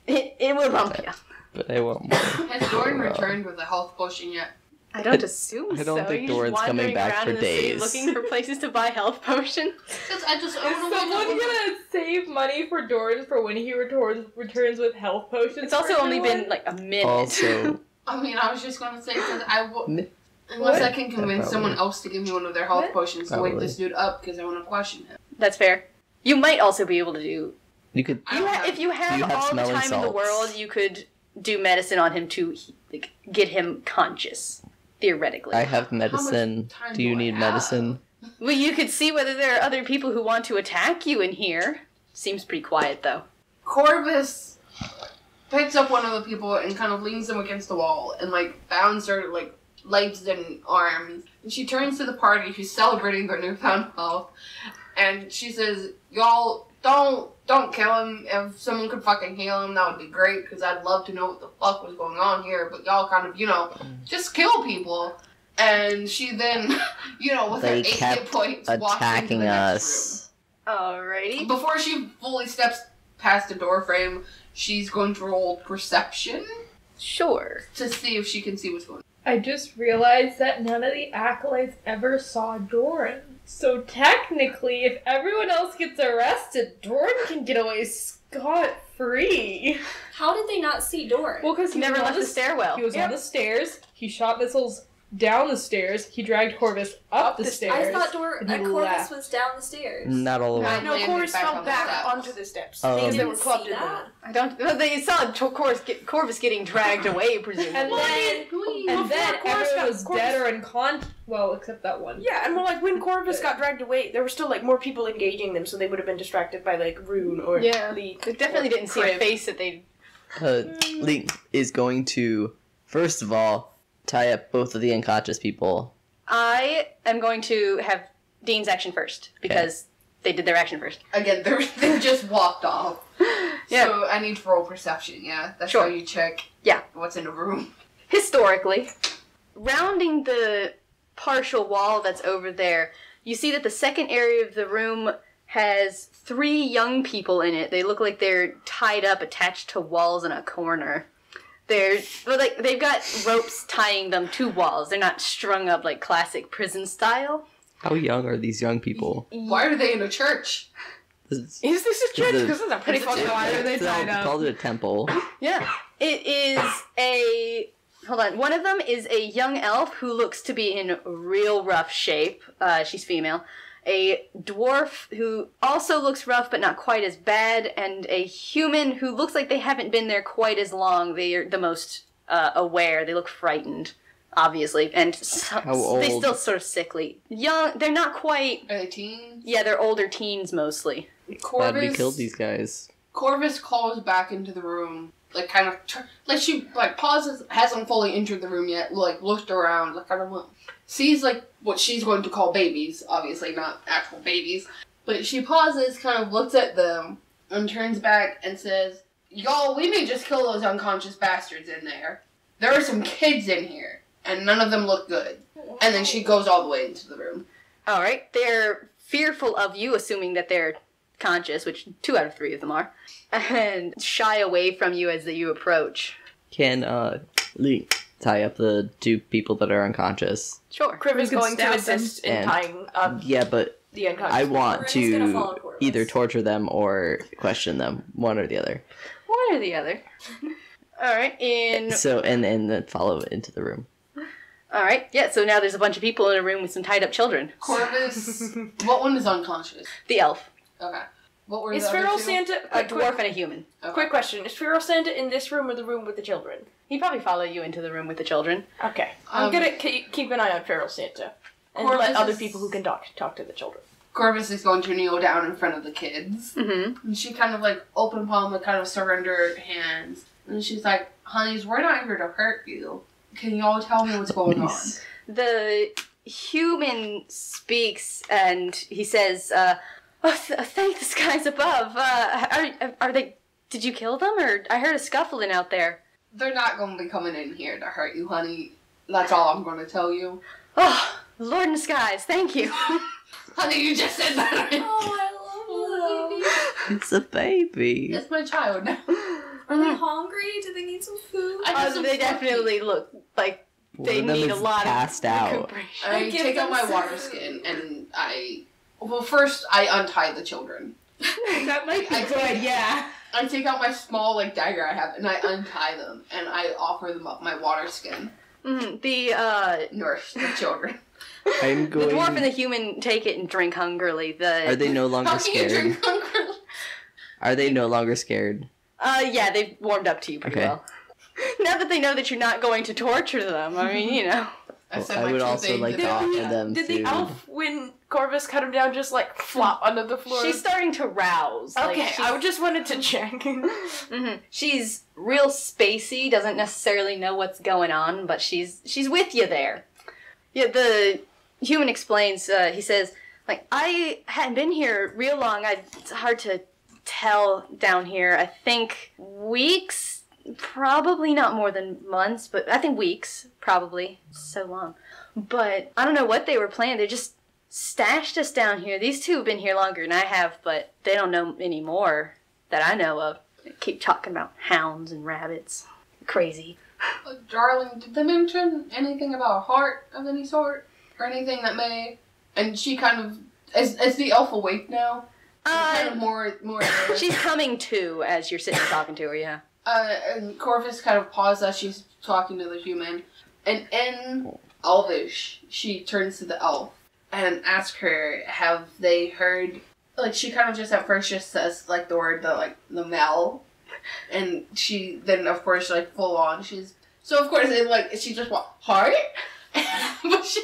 it, it will bump you. But I want more. Has Doran returned with a health potion yet? I don't assume so. I don't so. think You're just Doran's coming wandering back around for in the city days. looking for places to buy health potions. [laughs] Because I just I Is wanna someone gonna save money for Doran for when he returns returns with health potions? It's also for only everyone? been like a minute. Also, I mean, I was just gonna say because I will. Mi- Unless I can convince probably. someone else to give me one of their health What? potions to wake this dude up because I want to question him. That's fair. You might also be able to do you could. I You ha- have- if you have you have all the smelling time in the world, you could do medicine on him to like get him conscious, theoretically. I have medicine. Do you do need medicine? well, you could see whether there are other people who want to attack you in here. Seems pretty quiet though. Corvus picks up one of the people and kind of leans them against the wall and like bounds her like legs and arms. And she turns to the party who's celebrating their newfound health, and she says, "Y'all don't don't kill him. If someone could fucking heal him, that would be great because I'd love to know what the fuck was going on here. But y'all kind of you know mm. just kill people." And she then, [laughs] you know, with her They eight hit points, walks into Attacking the next room. us. Alrighty. Before she fully steps past the door frame, she's going to roll perception Sure. to see if she can see what's going on. I just realized that none of the acolytes ever saw Doran. So technically, if everyone else gets arrested, Doran can get away scot free. How did they not see Doran? Well, because He never left the stairwell. He was Yep. on the stairs. He shot missiles down the stairs. He dragged Corvus up, the, I stairs. I thought Dor- and he uh, Corvus left. was down the stairs. Not all the way. No, landed Corvus back fell on the back steps. onto the steps Um, because they were Didn't clubbed see in that. I don't. Well, they saw to- Corvus, get, Corvus getting dragged away, presumably. And then, and then Before Corvus everyone got- was Corvus- dead or in con. Well, except that one. Yeah, and well, like when [laughs] Corvus got dragged away, there were still like more people engaging them, so they would have been distracted by like Rune or Yeah. Lee. They definitely didn't see a face that they. Uh, Link is going to, first of all, tie up both of the unconscious people. I am going to have Dean's action first because they did their action first. Again, they're, [laughs] they just walked off. [laughs] Yeah. So I need to roll perception, yeah? That's Sure. how you check Yeah. what's in the room. [laughs] historically, rounding the partial wall that's over there, you see that the second area of the room has three young people in it. They look like they're tied up, attached to walls in a corner. They're well, like they've got ropes tying them to walls. They're not strung up like classic prison style. How young are these young people? Why are they in a church? This is- Is this a church? The- Because it's a pretty fucking Why are they it's tied up? called it a temple. [laughs] Yeah. It is a. Hold on. One of them is a young elf who looks to be in real rough shape. Uh, she's female. A dwarf who also looks rough but not quite as bad. And a human who looks like they haven't been there quite as long. They are the most uh, aware. They look frightened, obviously. And so, they still sort of sickly. Young. They're not quite. Are they teens? Yeah, they're older teens mostly. Corvus, Glad we Corvus, killed these guys. Corvus calls back into the room, like kind of, tur- like she like pauses, hasn't fully entered the room yet, like looked around, like I don't know, sees like what she's going to call babies, obviously not actual babies, but she pauses, kind of looks at them, and turns back and says, y'all, we may just kill those unconscious bastards in there. There are some kids in here, and none of them look good. And then she goes all the way into the room. All right. They're fearful of you, assuming that they're conscious, which two out of three of them are, and shy away from you as you approach. Can uh Lee tie up the two people that are unconscious? Sure. Kriv is going to stab assist in And- tying up Yeah, but the unconscious. I want Corinne's gonna follow to Corvus. either torture them or question them, one or the other. One or the other. [laughs] All right. In So and and then follow into the room. all right. Yeah. So now there's a bunch of people in a room with some tied up children. Corvus, [laughs] what one is unconscious? The elf, Okay. What were Is the other two? Santa a quick, dwarf, and a human. Okay. quick question? Is Feral Santa in this room or the room with the children? He'd probably follow you into the room with the children. Okay, I'm Um, gonna keep, keep an eye on Feral Santa and Corvus let other is- people who can talk talk to the children. Corvus is going to kneel down in front of the kids. Mm-hmm. And she kind of like open palm, like kind of surrender hands. And she's like, honeys, we're not here to hurt you. Can you all tell me what's going on? The human speaks and he says, uh, "Oh, th- thank the skies above. Uh, are are they? Did you kill them, or I heard a scuffling out there? They're not going to be coming in here to hurt you, honey. That's all I'm going to tell you. Oh, Lord in the skies, thank you." [laughs] Honey, you just said that. Oh, I love them. [laughs] It's a baby. it's my child. Now. Are they hungry? Do they need some food? I Uh, just they definitely look like One they of them need a lot passed of out. recuperation. I give take out them my water skin and I. Well, first I untie the children. [laughs] That might be I- good, yeah. I take out my small like dagger I have and I untie them and I offer them up my water skin. Mhm. The uh, Nourish the children. [laughs] I'm going. the dwarf and the human take it and drink hungrily. The Are they no longer How can you scared? drink hungrily? Are they no longer scared? Uh, yeah, they've warmed up to you pretty Okay. well. [laughs] Now that they know that you're not going to torture them, I mean, you know. I, said I my would two also things like to offer the, them did the elf, when Corvus cut him down, just like flop under the floor? She's starting to rouse. okay, she's- I just wanted to check. [laughs] Mhm. She's real spacey, doesn't necessarily know what's going on, but she's she's with you there. Yeah, the human explains. Uh, he says, like, I hadn't been here real long. I, it's hard to tell down here. I think weeks, probably not more than months, but I think weeks, probably. So long. But I don't know what they were planning. They just stashed us down here. These two have been here longer than I have, but they don't know any more that I know of. They keep talking about hounds and rabbits. Crazy. Uh, darling, did they mention anything about a heart of any sort? Or anything that may. And she kind of. Is, is the elf awake now? kind of Uh, more. more [laughs] she's coming to as you're sitting talking to her, yeah. Uh, and Corvus kind of pauses as she's talking to the human. And in Elvish, she turns to the elf and asks her, have they heard. Like, she kind of just at first just says, like, the word, the, like, the Mel. And she then, of course, like, full on, she's. So, of course, it, like, she just went, heart? [laughs] but she.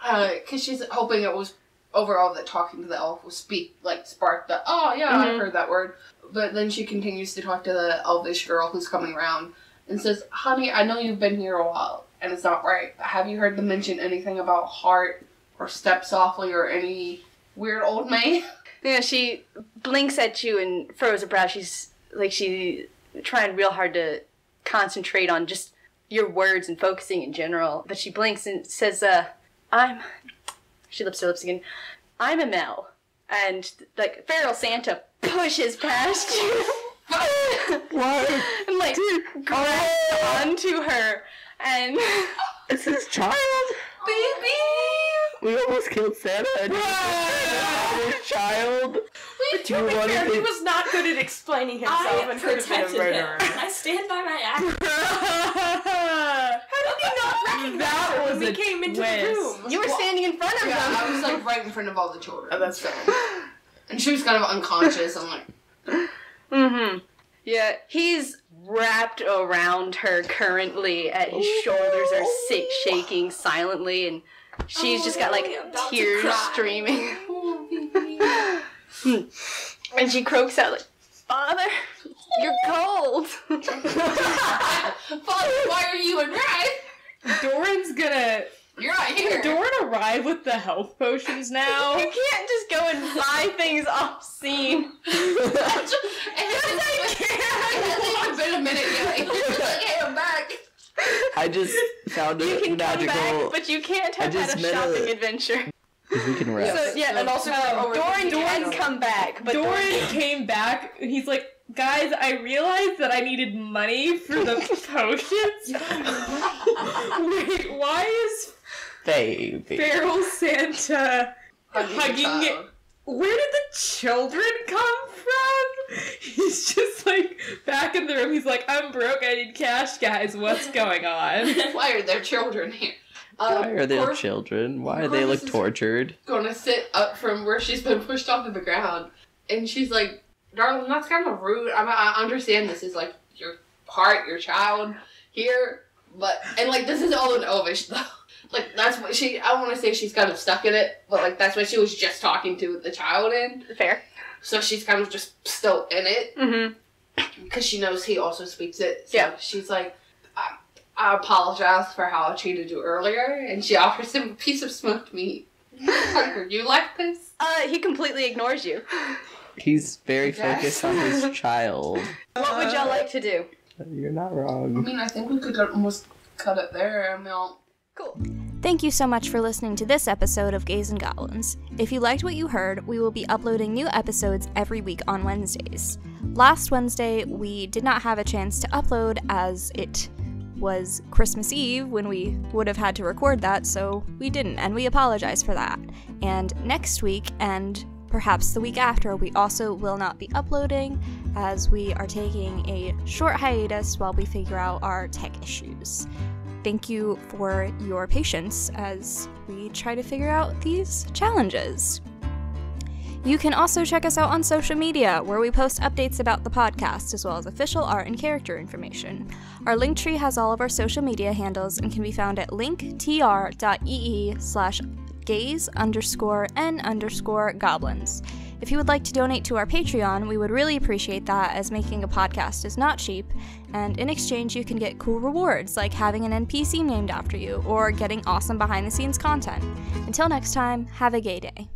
Because she's hoping it was overall that talking to the elf will speak, like, spark the, oh, yeah, Mhm. I've heard that word. But then she continues to talk to the elvish girl who's coming around and says, Honey, I know you've been here a while and it's not right. but Have you heard them mention anything about heart or step softly or any weird old maid? [laughs] Yeah, she blinks at you and furrows her brow. She's like she trying real hard to concentrate on just your words and focusing in general. But she blinks and says, "Uh, I'm." She lips her lips again. I'm Amel, and like feral Santa pushes past you. [laughs] What? [laughs] and like grabs onto her and It's his child. Baby! We almost killed Santa and his [laughs] child. But You to be fair, he to- was not good at explaining himself I and could have been a protected him. murderer. I stand by my act. How did you not recognize That her when we a came into twist. the room? you were standing in front of Yeah, them. I was like right in front of all the children. Oh, that's so. And she was kind of unconscious. I'm like, Mm-hmm. Yeah, he's wrapped around her currently, and his shoulders are si- shaking silently, and she's Oh, just got like no, I'm about to tears streaming. [laughs] [laughs] and she croaks out like, "Father, you're cold." [laughs] Father, why are you in red? Doran's gonna You're not here. Can Doran arrive with the health potions now? You can't just go and buy things off scene. [laughs] [laughs] it hasn't even been a minute yet. You're like, hey, I'm back. I just found a You can magical. come back, but you can't have just had a met a- shopping adventure. we can rest. So, yeah, and also No, Doran can come back, but Doran Doran came back and he's like, guys, I realized that I needed money for the [laughs] potions. [laughs] Wait, why is Baby. Feral Santa hugging child. Where did the children come from? He's just like back in the room. He's like, I'm broke. I need cash, guys. What's going on? [laughs] Why are there children here? Uh, Why are there Cor- children? Why do they Corvus look is- tortured? gonna sit up from where she's been pushed off of the ground, and she's like, "Darling, that's kind of rude. I, mean, I understand this is like your heart, your child here, but and like this is all in Elvish though. [laughs] Like that's what she. I want to say she's kind of stuck in it, but like that's what she was just talking to the child in. fair. So she's kind of just still in it Mm-hmm. because she knows he also speaks it. So Yeah. she's like, I, I apologize for how I treated you earlier, and she [laughs] offers him a piece of smoked meat. [laughs] You like this? Uh, he completely ignores you. He's very focused on his [laughs] child. What would y'all like to do? You're not wrong. I mean, I think we could almost cut it there. I mean, I'll- Cool. Thank you so much for listening to this episode of Gays and Goblins. If you liked what you heard, we will be uploading new episodes every week on Wednesdays. Last Wednesday, we did not have a chance to upload as it was Christmas Eve when we would have had to record that, so we didn't, and we apologize for that. And next week, and perhaps the week after, we also will not be uploading as we are taking a short hiatus while we figure out our tech issues thank you for your patience as we try to figure out these challenges. You can also check us out on social media, where we post updates about the podcast, as well as official art and character information. Our link tree has all of our social media handles and can be found at linktr.ee slash gays underscore n underscore goblins. If you would like to donate to our Patreon, we would really appreciate that as making a podcast is not cheap, and in exchange, you can get cool rewards like having an NPC named after you or getting awesome behind the scenes content. Until next time, have a gay day.